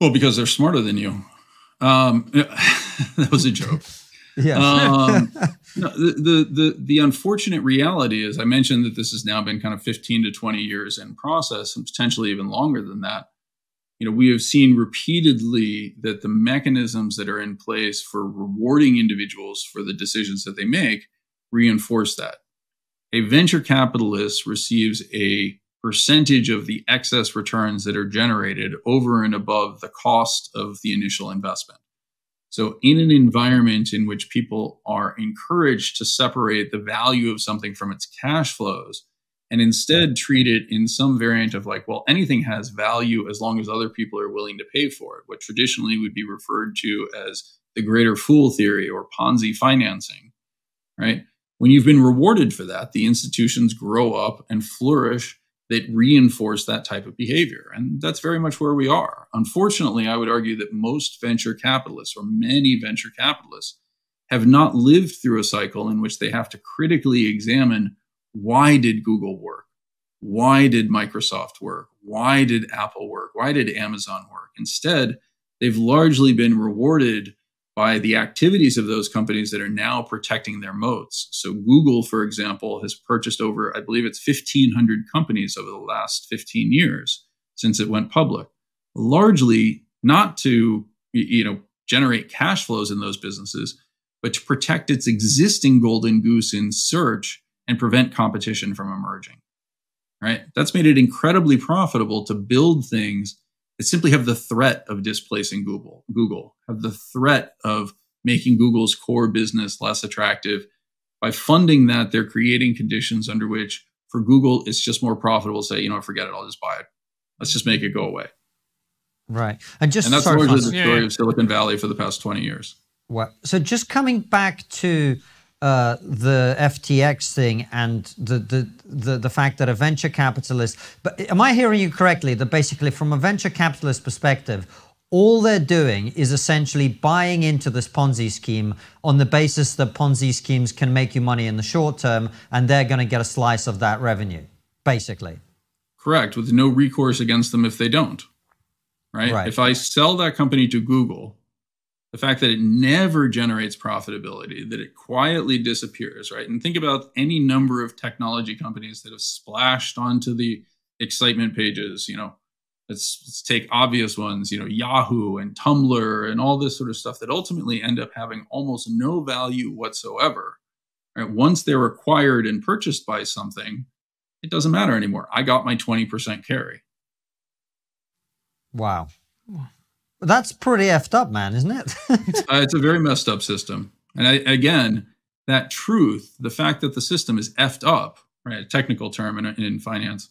Well, because they're smarter than you. Um, [LAUGHS] that was a joke. [LAUGHS] Yeah. um, no, the, the, the the unfortunate reality is, I mentioned that this has now been kind of 15 to 20 years in process, and potentially even longer than that. You know, we have seen repeatedly that the mechanisms that are in place for rewarding individuals for the decisions that they make reinforce that a venture capitalist receives a percentage of the excess returns that are generated over and above the cost of the initial investment. So, in an environment in which people are encouraged to separate the value of something from its cash flows and instead treat it in some variant of like, well, anything has value as long as other people are willing to pay for it, what traditionally would be referred to as the greater fool theory or Ponzi financing, right? When you've been rewarded for that, the institutions grow up and flourish that reinforce that type of behavior. And that's very much where we are. Unfortunately, I would argue that most venture capitalists or many venture capitalists have not lived through a cycle in which they have to critically examine why did Google work? Why did Microsoft work? Why did Apple work? Why did Amazon work? Instead, they've largely been rewarded by the activities of those companies that are now protecting their moats. So, Google, for example, has purchased over, I believe it's 1,500 companies over the last 15 years since it went public, largely not to you know generate cash flows in those businesses, but to protect its existing golden goose in search and prevent competition from emerging. Right? That's made it incredibly profitable to build things simply have the threat of displacing Google, Google, have the threat of making Google's core business less attractive. By funding that, they're creating conditions under which for Google, it's just more profitable to say, you know, forget it, I'll just buy it. Let's just make it go away. Right. And just and that's largely the story yeah. of Silicon Valley for the past 20 years. What? so just coming back to uh, the FTX thing and the, the, the the fact that a venture capitalist. But am I hearing you correctly? That basically, from a venture capitalist perspective, all they're doing is essentially buying into this Ponzi scheme on the basis that Ponzi schemes can make you money in the short term, and they're going to get a slice of that revenue, basically. Correct, with no recourse against them if they don't. Right? right. If I sell that company to Google the fact that it never generates profitability, that it quietly disappears, right? And think about any number of technology companies that have splashed onto the excitement pages, you know, let's, let's take obvious ones, you know, Yahoo and Tumblr and all this sort of stuff that ultimately end up having almost no value whatsoever. Right? Once they're acquired and purchased by something, it doesn't matter anymore. I got my 20% carry. Wow. That's pretty effed up, man, isn't it? uh, it's a very messed up system. And I, again, that truth, the fact that the system is effed up, right, a technical term in, in finance,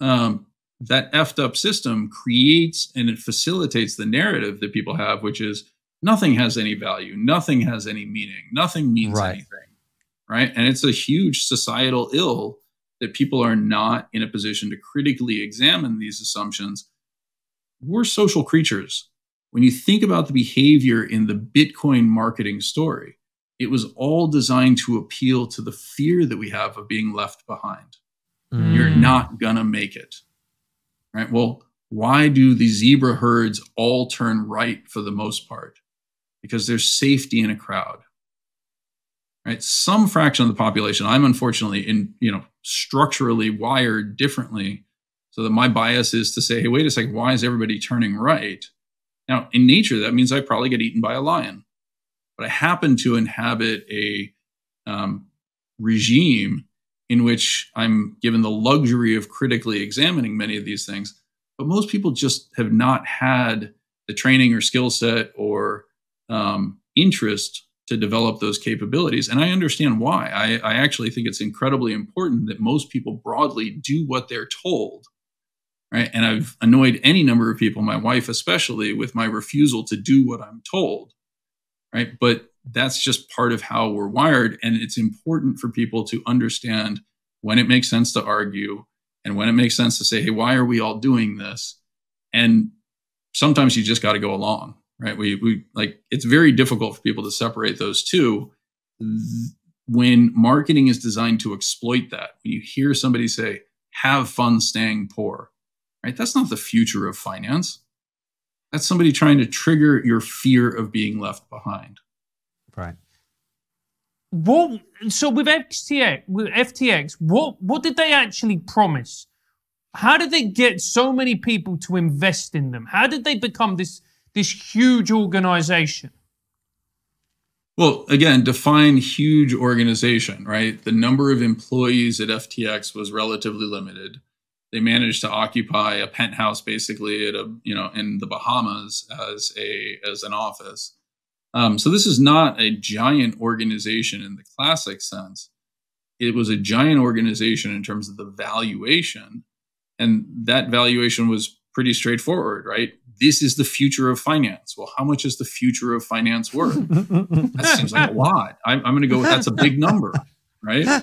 um, that effed up system creates and it facilitates the narrative that people have, which is nothing has any value, nothing has any meaning, nothing means right. anything, right? And it's a huge societal ill that people are not in a position to critically examine these assumptions. We're social creatures when you think about the behavior in the Bitcoin marketing story, it was all designed to appeal to the fear that we have of being left behind. Mm. You're not going to make it. Right? Well, why do the zebra herds all turn right for the most part? Because there's safety in a crowd. right? Some fraction of the population, I'm unfortunately in, you know, structurally wired differently so that my bias is to say, hey, wait a second, why is everybody turning right? Now, in nature, that means I probably get eaten by a lion. But I happen to inhabit a um, regime in which I'm given the luxury of critically examining many of these things. But most people just have not had the training or skill set or um, interest to develop those capabilities. And I understand why. I, I actually think it's incredibly important that most people broadly do what they're told. Right. And I've annoyed any number of people, my wife especially, with my refusal to do what I'm told. Right. But that's just part of how we're wired. And it's important for people to understand when it makes sense to argue and when it makes sense to say, hey, why are we all doing this? And sometimes you just got to go along right? We, we like it's very difficult for people to separate those two. When marketing is designed to exploit that, when you hear somebody say, have fun staying poor, right? That's not the future of finance. That's somebody trying to trigger your fear of being left behind. Right. What so with FTX with FTX, what what did they actually promise? How did they get so many people to invest in them? How did they become this this huge organization? Well, again, define huge organization, right? The number of employees at FTX was relatively limited. They managed to occupy a penthouse basically at a, you know, in the Bahamas as a as an office. Um, so this is not a giant organization in the classic sense. It was a giant organization in terms of the valuation, and that valuation was pretty straightforward, right? this is the future of finance. Well, how much is the future of finance worth? that seems like a [LAUGHS] lot. I'm, I'm going to go with that's a big number, right?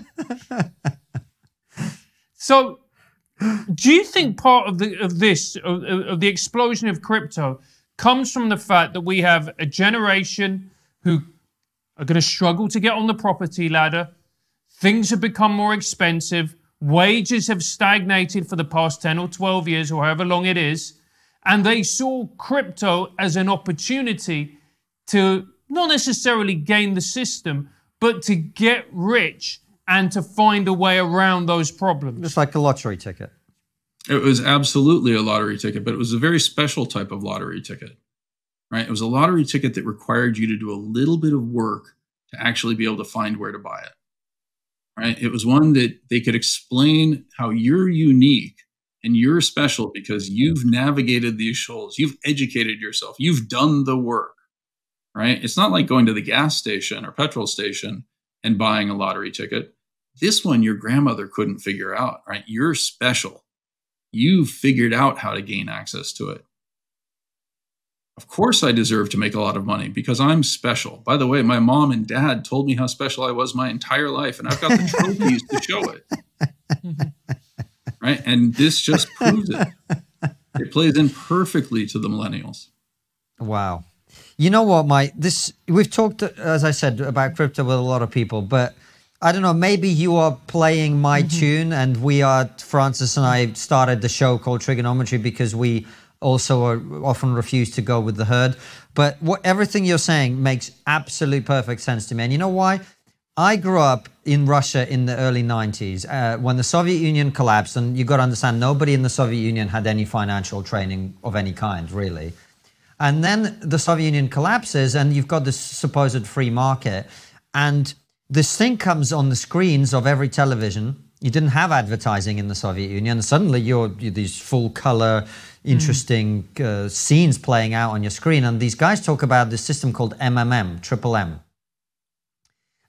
So, do you think part of the of this of, of the explosion of crypto comes from the fact that we have a generation who are going to struggle to get on the property ladder? Things have become more expensive. Wages have stagnated for the past 10 or 12 years, or however long it is and they saw crypto as an opportunity to not necessarily gain the system, but to get rich and to find a way around those problems. It's like a lottery ticket. It was absolutely a lottery ticket, but it was a very special type of lottery ticket, right? It was a lottery ticket that required you to do a little bit of work to actually be able to find where to buy it, right? It was one that they could explain how you're unique and you're special because you've navigated these shoals, you've educated yourself, you've done the work, right? It's not like going to the gas station or petrol station and buying a lottery ticket. This one your grandmother couldn't figure out, right? You're special. You've figured out how to gain access to it. Of course, I deserve to make a lot of money because I'm special. By the way, my mom and dad told me how special I was my entire life, and I've got the trophies to show it. right? And this just proves it. It plays in perfectly to the millennials. Wow. You know what, Mike? This we've talked, as I said, about crypto with a lot of people, but I don't know. Maybe you are playing my mm-hmm. tune, and we are. Francis and I started the show called Triggernometry because we also are, often refuse to go with the herd. But what everything you're saying makes absolute perfect sense to me, and you know why? I grew up in Russia in the early 90s uh, when the Soviet Union collapsed. And you got to understand, nobody in the Soviet Union had any financial training of any kind, really. And then the Soviet Union collapses, and you've got this supposed free market. And this thing comes on the screens of every television. You didn't have advertising in the Soviet Union. Suddenly, you're, you're these full color, interesting mm. uh, scenes playing out on your screen. And these guys talk about this system called MMM, Triple M.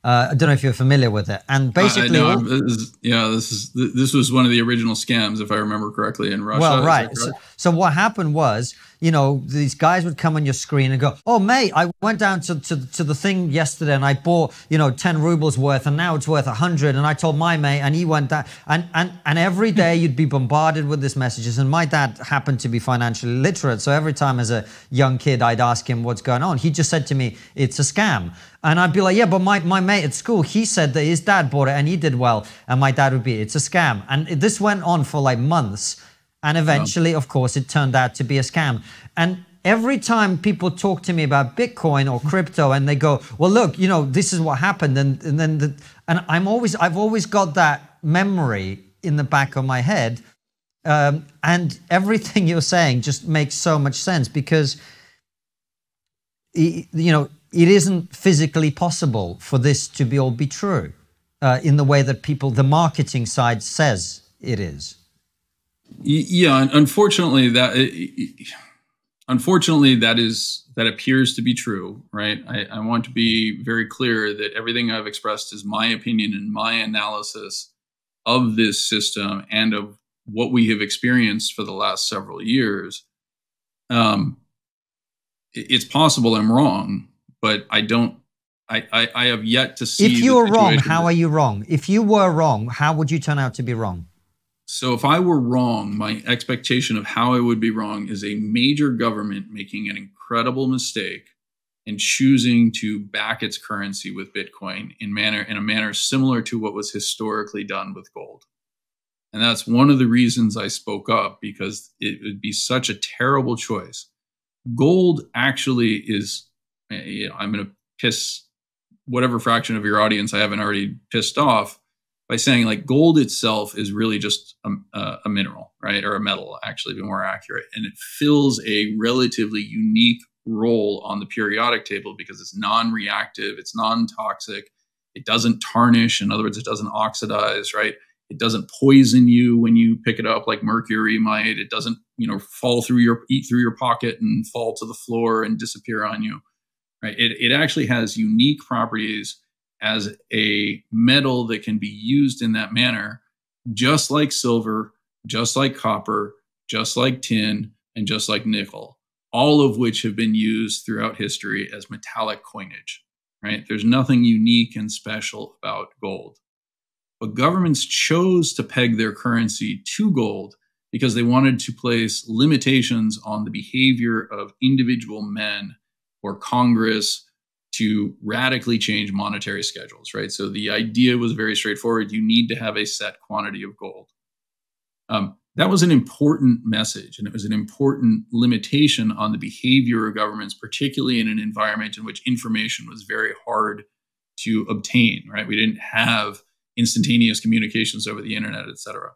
Uh, I don't know if you're familiar with it. And basically, uh, this is, yeah, this is this was one of the original scams, if I remember correctly, in Russia. Well, right. So, so, what happened was you know, these guys would come on your screen and go, "Oh, mate, I went down to, to, to the thing yesterday and I bought, you know, ten rubles worth, and now it's worth hundred. And I told my mate, and he went down, and and and every day [LAUGHS] you'd be bombarded with these messages. And my dad happened to be financially literate, so every time as a young kid I'd ask him what's going on, he just said to me, "It's a scam." And I'd be like, yeah, but my, my mate at school, he said that his dad bought it and he did well. And my dad would be, it's a scam. And this went on for like months. And eventually, of course, it turned out to be a scam. And every time people talk to me about Bitcoin or crypto and they go, well, look, you know, this is what happened. And, and then, the, and I'm always, I've always got that memory in the back of my head. Um, and everything [LAUGHS] you're saying just makes so much sense because, you know, it isn't physically possible for this to be all be true uh, in the way that people, the marketing side says it is. Yeah, unfortunately, that unfortunately that is that appears to be true, right? I, I want to be very clear that everything I've expressed is my opinion and my analysis of this system and of what we have experienced for the last several years. Um, it's possible I'm wrong, but I don't. I, I, I have yet to see. If you are wrong, how are you wrong? If you were wrong, how would you turn out to be wrong? So if I were wrong, my expectation of how I would be wrong is a major government making an incredible mistake and choosing to back its currency with Bitcoin in manner in a manner similar to what was historically done with gold. And that's one of the reasons I spoke up because it would be such a terrible choice. Gold actually is eh, you know, I'm going to piss whatever fraction of your audience I haven't already pissed off by saying like gold itself is really just a, a, mineral, right? Or a metal, actually, to be more accurate. And it fills a relatively unique role on the periodic table because it's non reactive, it's non toxic, it doesn't tarnish. In other words, it doesn't oxidize, right? It doesn't poison you when you pick it up like mercury might. It doesn't, you know, fall through your, eat through your pocket and fall to the floor and disappear on you, right? It, it actually has unique properties as a metal that can be used in that manner, just like silver, just like copper, just like tin, and just like nickel, all of which have been used throughout history as metallic coinage, right? There's nothing unique and special about gold. But governments chose to peg their currency to gold because they wanted to place limitations on the behavior of individual men or Congress to radically change monetary schedules, right? So the idea was very straightforward. You need to have a set quantity of gold. Um, that was an important message, and it was an important limitation on the behavior of governments, particularly in an environment in which information was very hard to obtain, right? We didn't have instantaneous communications over the internet, et cetera,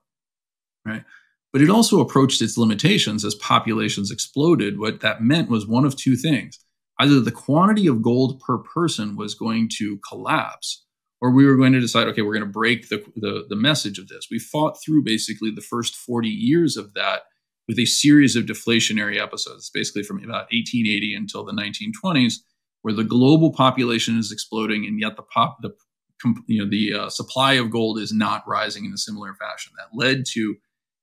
right? But it also approached its limitations as populations exploded. What that meant was one of two things either the quantity of gold per person was going to collapse or we were going to decide okay we're going to break the, the, the message of this. We fought through basically the first 40 years of that with a series of deflationary episodes basically from about 1880 until the 1920s where the global population is exploding and yet the pop the you know the uh, supply of gold is not rising in a similar fashion. That led to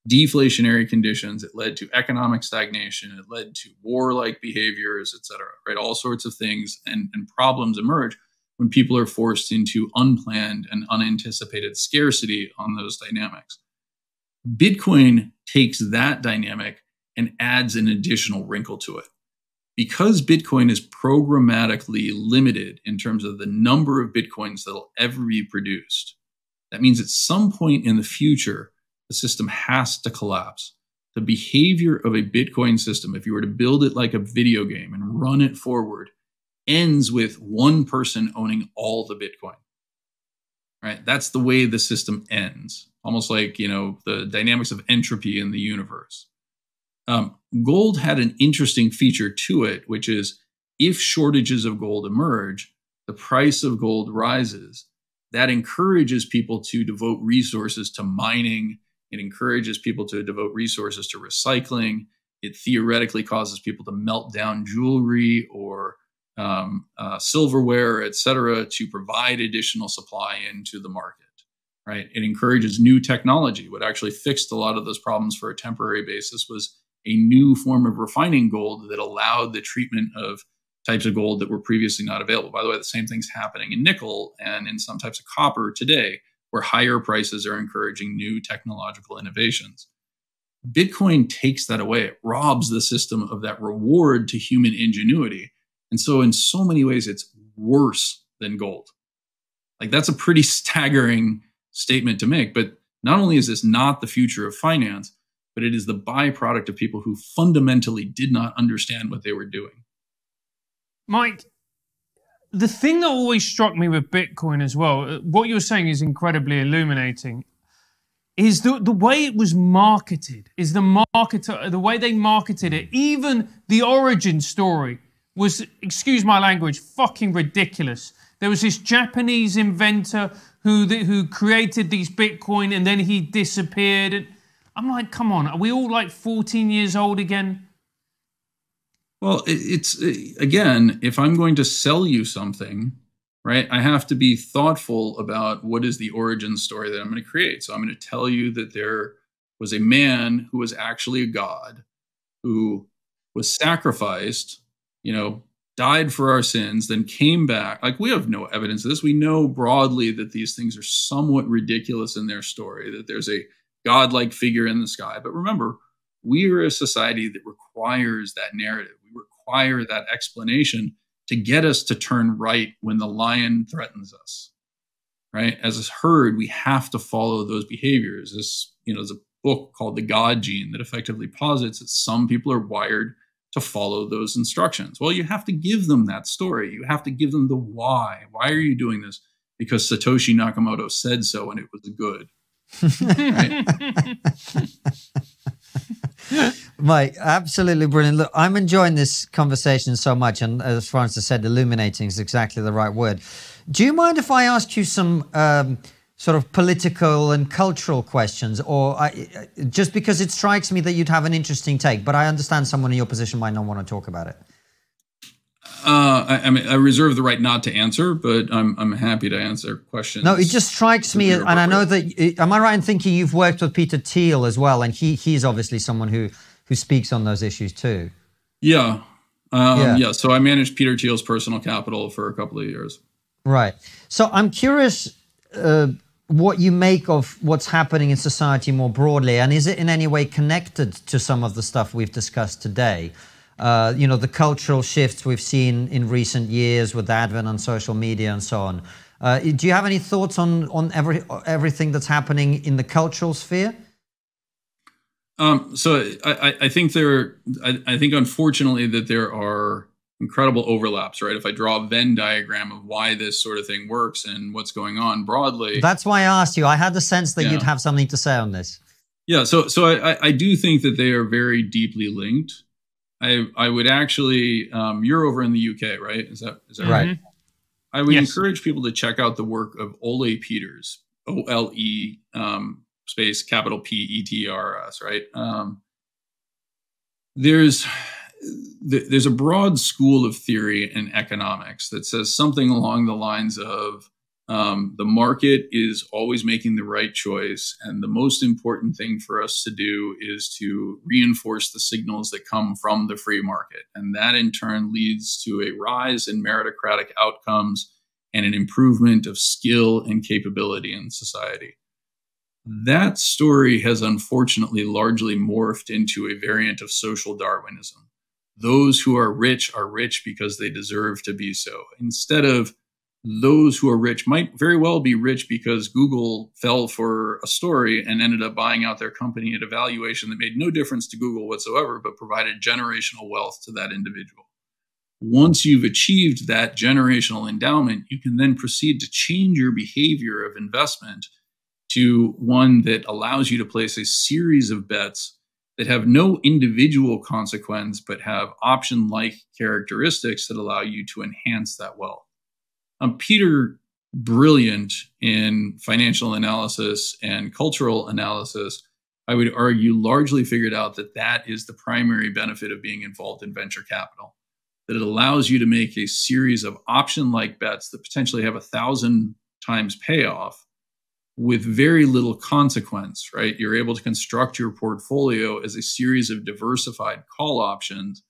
deflationary conditions. It led to economic stagnation. It led to war-like behaviors, et cetera, right? All sorts of things and, and problems emerge when people are forced into unplanned and unanticipated scarcity on those dynamics. Bitcoin takes that dynamic and adds an additional wrinkle to it. Because Bitcoin is programmatically limited in terms of the number of Bitcoins that'll ever be produced, that means at some point in the future, the system has to collapse. The behavior of a Bitcoin system, if you were to build it like a video game and run it forward, ends with one person owning all the Bitcoin. Right? That's the way the system ends, almost like, you know, the dynamics of entropy in the universe. Um, gold had an interesting feature to it, which is if shortages of gold emerge, the price of gold rises. That encourages people to devote resources to mining it encourages people to devote resources to recycling. It theoretically causes people to melt down jewelry or um, uh, silverware, et cetera, to provide additional supply into the market. Right? It encourages new technology. What actually fixed a lot of those problems for a temporary basis was a new form of refining gold that allowed the treatment of types of gold that were previously not available. By the way, the same thing's happening in nickel and in some types of copper today where higher prices are encouraging new technological innovations. Bitcoin takes that away. It robs the system of that reward to human ingenuity. And so, in so many ways, it's worse than gold. Like, that's a pretty [LAUGHS] staggering statement to make. But not only is this not the future of finance, but it is the byproduct of people who fundamentally did not understand what they were doing. Mike, the thing that always struck me with Bitcoin as well, uh, what you're saying is incredibly illuminating, is the, the way it was marketed, is the marketer, the way they marketed it, even the origin story was, excuse my language, fucking ridiculous. There was this Japanese inventor who, who created these Bitcoin and then he disappeared. And I'm like, come on, are we all like 14 years old again? Well, it's uh, again, if I'm going to sell you something, right, I have to be thoughtful about what is the origin story that I'm going to create. So I'm going to tell you that there was a man who was actually a god who was sacrificed, you know, died for our sins, then came back. Like we have no evidence of this. We know broadly that these things are somewhat ridiculous in their story, that there's a godlike figure in the sky. But remember, we are a society that requires that narrative We require that explanation to get us to turn right when the lion threatens us. Right? As a herd, we have to follow those behaviors. This, you know, there's a book called The God Gene that effectively posits that some people are wired to follow those instructions. Well, you have to give them that story. You have to give them the why. Why are you doing this? Because Satoshi Nakamoto said so and it was good. [LAUGHS] [LAUGHS] Mike, absolutely brilliant. Look, I'm enjoying this conversation so much, and as Francis said, illuminating is exactly the right word. Do you mind if I ask you some um, sort of political and cultural questions, or I, just because it strikes me that you'd have an interesting take, but I understand someone in your position might not want to talk about it. Uh, I, I, mean, I reserve the right not to answer, but I'm I'm happy to answer questions. No, it just strikes me, and I know that. Am I right in thinking you've worked with Peter Thiel as well, and he he's obviously someone who who speaks on those issues too. Yeah, um, yeah. yeah. So I managed Peter Thiel's personal capital for a couple of years. Right. So I'm curious. Uh, what you make of what's happening in society more broadly, and is it in any way connected to some of the stuff we've discussed today? Uh, you know, the cultural shifts we've seen in recent years with the advent on social media and so on. Uh, do you have any thoughts on on every everything that's happening in the cultural sphere? Um, so I, I think there, I, I think unfortunately that there are incredible overlaps, right? If I draw a Venn diagram of why this sort of thing works and what's going on broadly. That's why I asked you. I had the sense that yeah. you'd have something to say on this. Yeah, so so I, I do think that they are very deeply linked. I I would actually um, you're over in the UK, right? Is that is that mm-hmm. right? I would yes. encourage people to check out the work of Ole Peters, O L E um, space capital P E T R S, right? Um, there's there's a broad school of theory in economics that says something along the lines of um, the market is always making the right choice. And the most important thing for us to do is to reinforce the signals that come from the free market. And that in turn leads to a rise in meritocratic outcomes and an improvement of skill and capability in society. That story has unfortunately largely morphed into a variant of social Darwinism. Those who are rich are rich because they deserve to be so, instead of those who are rich might very well be rich because Google fell for a story and ended up buying out their company at a valuation that made no difference to Google whatsoever, but provided generational wealth to that individual. Once you've achieved that generational endowment, you can then proceed to change your behavior of investment to one that allows you to place a series of bets that have no individual consequence, but have option like characteristics that allow you to enhance that wealth. Um, Peter, brilliant in financial analysis and cultural analysis, I would argue largely figured out that that is the primary benefit of being involved in venture capital. That it allows you to make a series of option like bets that potentially have a thousand times payoff with very little consequence, right? You're able to construct your portfolio as a series of diversified call options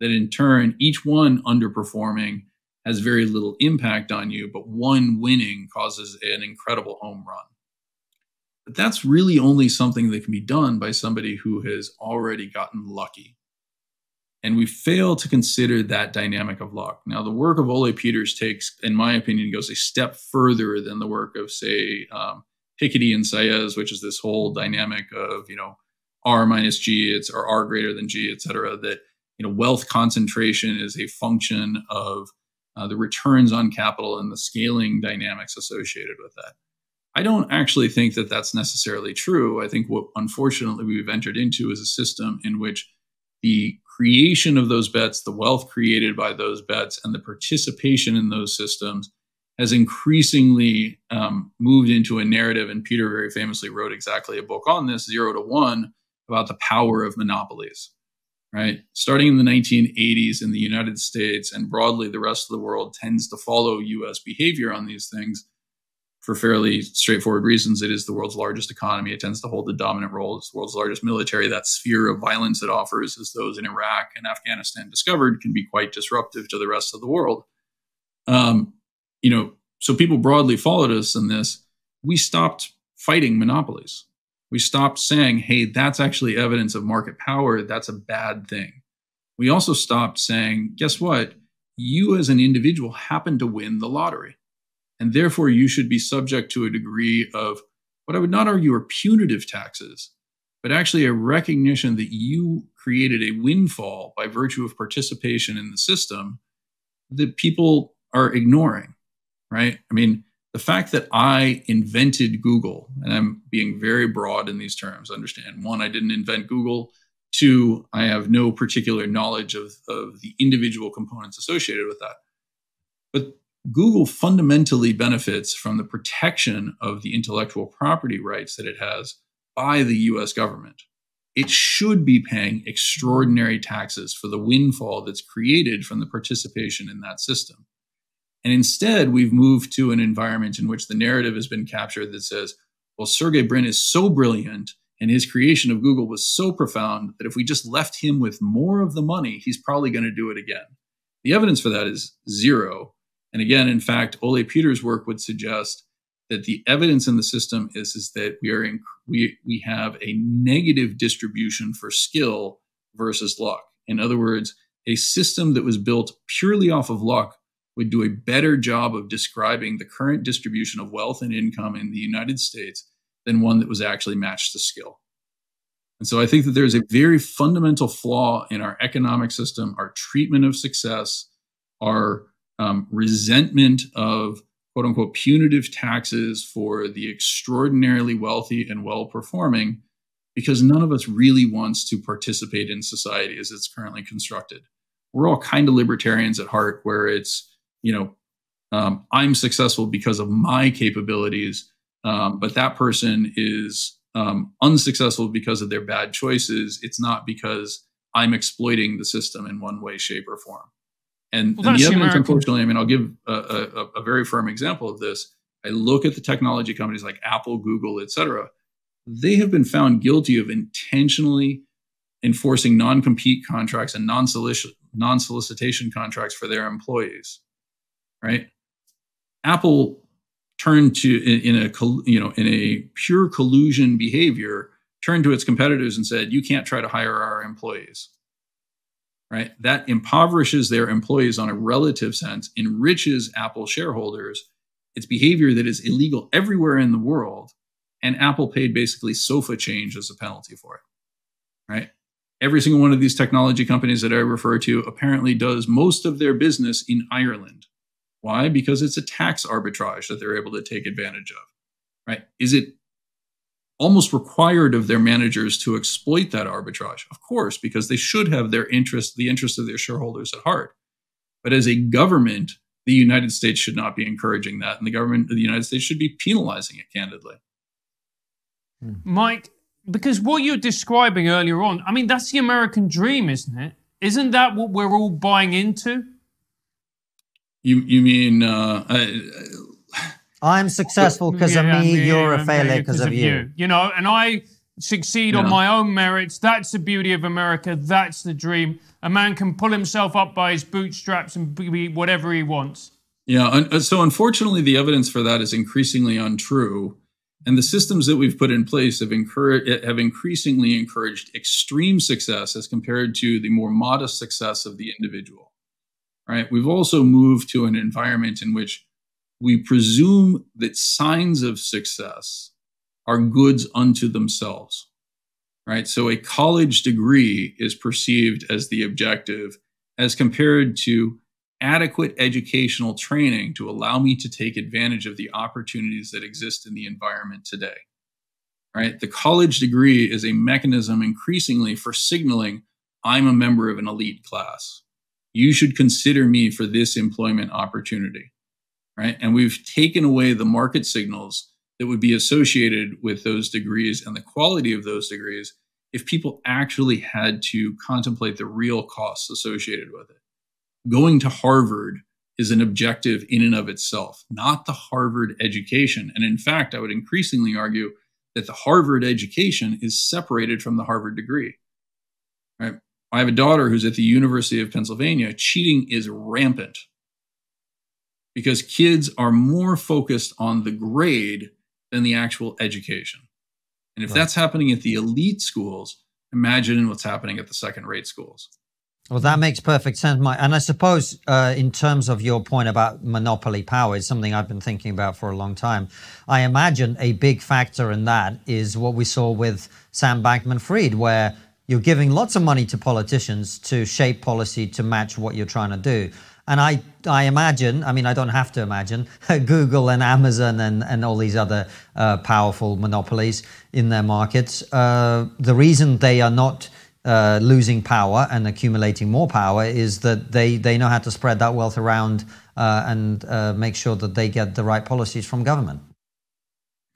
that in turn, each one underperforming has very little impact on you, but one winning causes an incredible home run. But that's really only something that can be done by somebody who has already gotten lucky. And we fail to consider that dynamic of luck. Now, the work of Ole Peters takes, in my opinion, goes a step further than the work of, say, um, Piketty and Saez, which is this whole dynamic of, you know, R minus G, it's or R greater than G, et cetera, that you know wealth concentration is a function of uh, the returns on capital and the scaling dynamics associated with that. I don't actually think that that's necessarily true. I think what unfortunately we've entered into is a system in which the creation of those bets, the wealth created by those bets, and the participation in those systems has increasingly um, moved into a narrative. And Peter very famously wrote exactly a book on this, Zero to One, about the power of monopolies. Right, starting in the 1980s in the United States and broadly the rest of the world tends to follow U.S. behavior on these things for fairly straightforward reasons. It is the world's largest economy. It tends to hold the dominant role. It's the world's largest military. That sphere of violence it offers, as those in Iraq and Afghanistan discovered, can be quite disruptive to the rest of the world. Um, you know, so people broadly followed us in this. We stopped fighting monopolies. We stopped saying, hey, that's actually evidence of market power. That's a bad thing. We also stopped saying, guess what? You as an individual happen to win the lottery and therefore, you should be subject to a degree of what I would not argue are punitive taxes, but actually a recognition that you created a windfall by virtue of participation in the system that people are ignoring, right? I mean, the fact that I invented Google, and I'm being very broad in these terms, understand one, I didn't invent Google. Two, I have no particular knowledge of, of the individual components associated with that. But Google fundamentally benefits from the protection of the intellectual property rights that it has by the US government. It should be paying extraordinary taxes for the windfall that's created from the participation in that system. And instead, we've moved to an environment in which the narrative has been captured that says, well, Sergey Brin is so brilliant and his creation of Google was so profound that if we just left him with more of the money, he's probably going to do it again. The evidence for that is zero. And again, in fact, Ole Peters' work would suggest that the evidence in the system is, is that we are in, we, we have a negative distribution for skill versus luck. In other words, a system that was built purely off of luck would do a better job of describing the current distribution of wealth and income in the United States than one that was actually matched to skill. And so I think that there's a very fundamental flaw in our economic system, our treatment of success, our um, resentment of quote unquote punitive taxes for the extraordinarily wealthy and well performing because none of us really wants to participate in society as it's currently constructed. We're all kind of libertarians at heart, where it's, you know, um, I'm successful because of my capabilities, um, but that person is um, unsuccessful because of their bad choices. It's not because I'm exploiting the system in one way, shape, or form. And, well, and the evidence, unfortunately, I mean, I'll give a, a, a, very firm example of this. I look at the technology companies like Apple, Google, et cetera. They have been found guilty of intentionally enforcing non-compete contracts and non-solicitation contracts for their employees. Right? Apple turned to in, in a you know in a pure collusion behavior turned to its competitors and said, "You can't try to hire our employees." right? That impoverishes their employees on a relative sense, enriches Apple shareholders. It's behavior that is illegal everywhere in the world. And Apple paid basically sofa change as a penalty for it, right? Every single one of these technology companies that I refer to apparently does most of their business in Ireland. Why? Because it's a tax arbitrage that they're able to take advantage of, right? Is it almost required of their managers to exploit that arbitrage. Of course, because they should have their interest, the interest of their shareholders at heart. But as a government, the United States should not be encouraging that, and the government of the United States should be penalizing it candidly. Hmm. Mike, because what you're describing earlier on, I mean, that's the American dream, isn't it? Isn't that what we're all buying into? You you mean uh, I'm successful because yeah, of me, yeah, you're a failure because of, of you. you. You know, and I succeed yeah. on my own merits. That's the beauty of America. That's the dream. A man can pull himself up by his bootstraps and be whatever he wants. Yeah. Uh, so unfortunately, the evidence for that is increasingly untrue. And the systems that we've put in place have, encouraged, have increasingly encouraged extreme success as compared to the more modest success of the individual. Right. We've also moved to an environment in which we presume that signs of success are goods unto themselves. right? So a college degree is perceived as the objective as compared to adequate educational training to allow me to take advantage of the opportunities that exist in the environment today. Right? The college degree is a mechanism increasingly for signaling I'm a member of an elite class. You should consider me for this employment opportunity. Right? And we've taken away the market signals that would be associated with those degrees and the quality of those degrees if people actually had to contemplate the real costs associated with it. Going to Harvard is an objective in and of itself, not the Harvard education. And in fact, I would increasingly argue that the Harvard education is separated from the Harvard degree. I have a daughter who's at the University of Pennsylvania. Cheating is rampant because kids are more focused on the grade than the actual education. And if right. that's happening at the elite schools, imagine what's happening at the second rate schools. Well, that makes perfect sense, Mike. And I suppose, uh, in terms of your point about monopoly power, it's something I've been thinking about for a long time. I imagine a big factor in that is what we saw with Sam Bankman Fried, where you're giving lots of money to politicians to shape policy to match what you're trying to do. And I, I imagine, I mean, I don't have to imagine, [LAUGHS] Google and Amazon and, and all these other uh, powerful monopolies in their markets. Uh, the reason they are not uh, losing power and accumulating more power is that they, they know how to spread that wealth around uh, and uh, make sure that they get the right policies from government.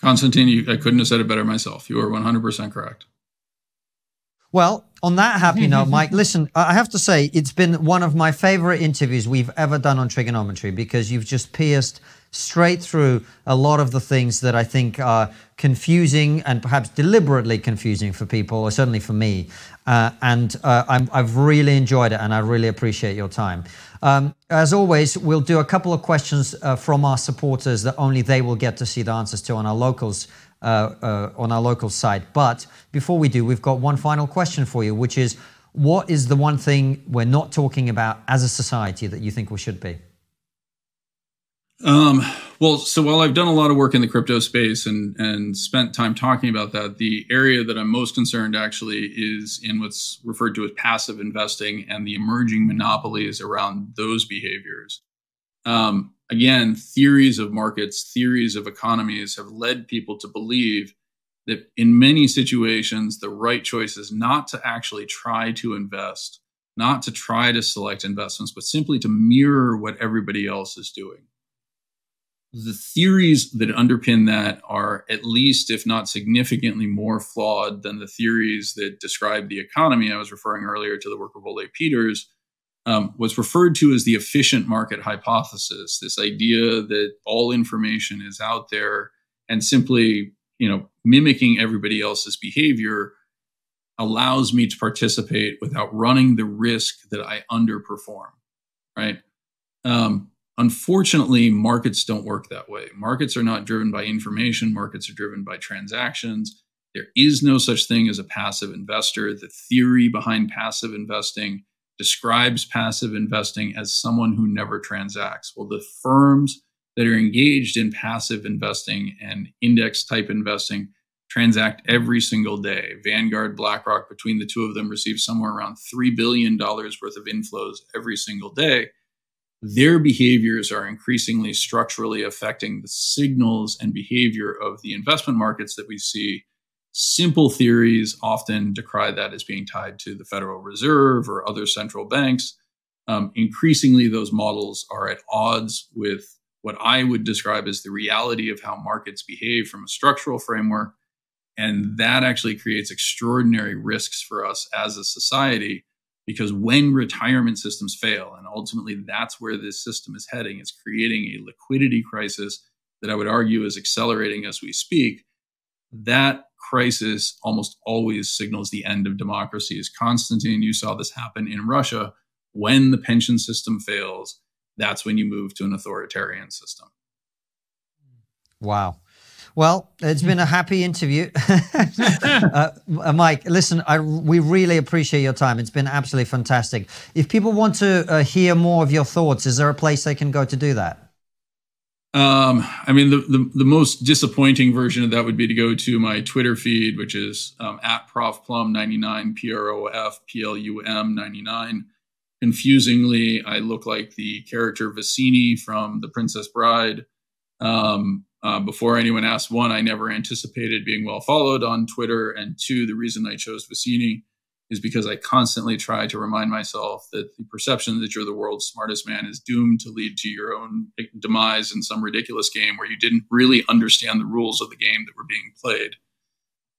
Konstantin, you, I couldn't have said it better myself. You are 100% correct. Well, on that happy [LAUGHS] note, Mike, listen, I have to say, it's been one of my favorite interviews we've ever done on Triggernometry because you've just pierced straight through a lot of the things that I think are confusing and perhaps deliberately confusing for people, or certainly for me. Uh, and uh, i have really enjoyed it and I really appreciate your time. Um, as always, we'll do a couple of questions uh, from our supporters that only they will get to see the answers to on our locals on our local site. But before we do, we've got one final question for you, which is what is the one thing we're not talking about as a society that you think we should be? Um, well, so while I've done a lot of work in the crypto space and and spent time talking about that, the area that I'm most concerned actually is in what's referred to as passive investing and the emerging monopolies around those behaviors. Um, again, theories of markets, theories of economies have led people to believe that in many situations, the right choice is not to actually try to invest, not to try to select investments, but simply to mirror what everybody else is doing. The theories that underpin that are at least, if not significantly more flawed than the theories that describe the economy. I was referring earlier to the work of Ole Peters, um, was referred to as the efficient market hypothesis. This idea that all information is out there and simply, you know, mimicking everybody else's behavior allows me to participate without running the risk that I underperform. Right. Um, unfortunately, markets don't work that way. Markets are not driven by information. Markets are driven by transactions. There is no such thing as a passive investor. The theory behind passive investing describes passive investing as someone who never transacts. Well, the firms that are engaged in passive investing and index type investing transact every single day. Vanguard, BlackRock, between the two of them, receive somewhere around $3 billion worth of inflows every single day. Their behaviors are increasingly structurally affecting the signals and behavior of the investment markets that we see Simple theories often decry that as being tied to the Federal Reserve or other central banks. Um, increasingly, those models are at odds with what I would describe as the reality of how markets behave from a structural framework. And that actually creates extraordinary risks for us as a society because when retirement systems fail, and ultimately that's where this system is heading, it's creating a liquidity crisis that I would argue is accelerating as we speak. That crisis almost always signals the end of democracies. Constantine, you saw this happen in Russia. When the pension system fails, that's when you move to an authoritarian system. Wow. Well, it's been a happy interview. [LAUGHS] uh, Mike, listen, I, we really appreciate your time. It's been absolutely fantastic. If people want to uh, hear more of your thoughts, is there a place they can go to do that? Um, I mean, the, the, the most disappointing version of that would be to go to my Twitter feed, which is um, at profplum99, P R O F P L U M 99. Confusingly, I look like the character Vizzini from The Princess Bride. Um, uh, before anyone asked, one, I never anticipated being well followed on Twitter, and two, the reason I chose Vizzini is because I constantly try to remind myself that the perception that you're the world's smartest man is doomed to lead to your own demise in some ridiculous game where you didn't really understand the rules of the game that were being played.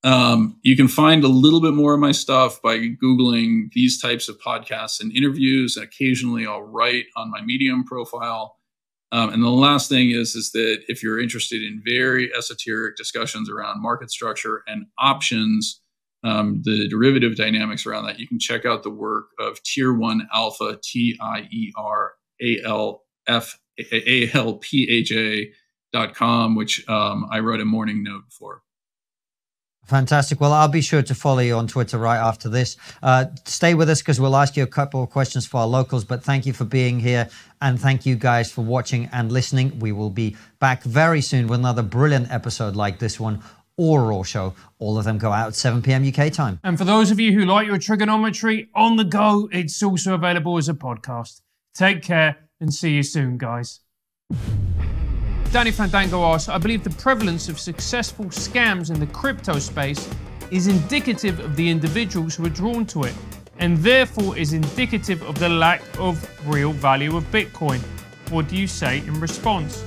Um, you can find a little bit more of my stuff by Googling these types of podcasts and interviews. And Occasionally, I'll write on my Medium profile. Um, and the last thing is, is that if you're interested in very esoteric discussions around market structure and options, um, the derivative dynamics around that, you can check out the work of Tier One Alpha, T I E R A L F A L P H A dot com, which um, I wrote a morning note for. Fantastic. Well, I'll be sure to follow you on Twitter right after this. Uh, stay with us because we'll ask you a couple of questions for our locals. But thank you for being here. And thank you guys for watching and listening. We will be back very soon with another brilliant episode like this one or Raw Show. All of them go out at 7 p.m. UK time. And for those of you who like your Triggernometry on the go, it's also available as a podcast. Take care and see you soon, guys. Danny Fandango asks, I believe the prevalence of successful scams in the crypto space is indicative of the individuals who are drawn to it, and therefore is indicative of the lack of real value of Bitcoin. What do you say in response?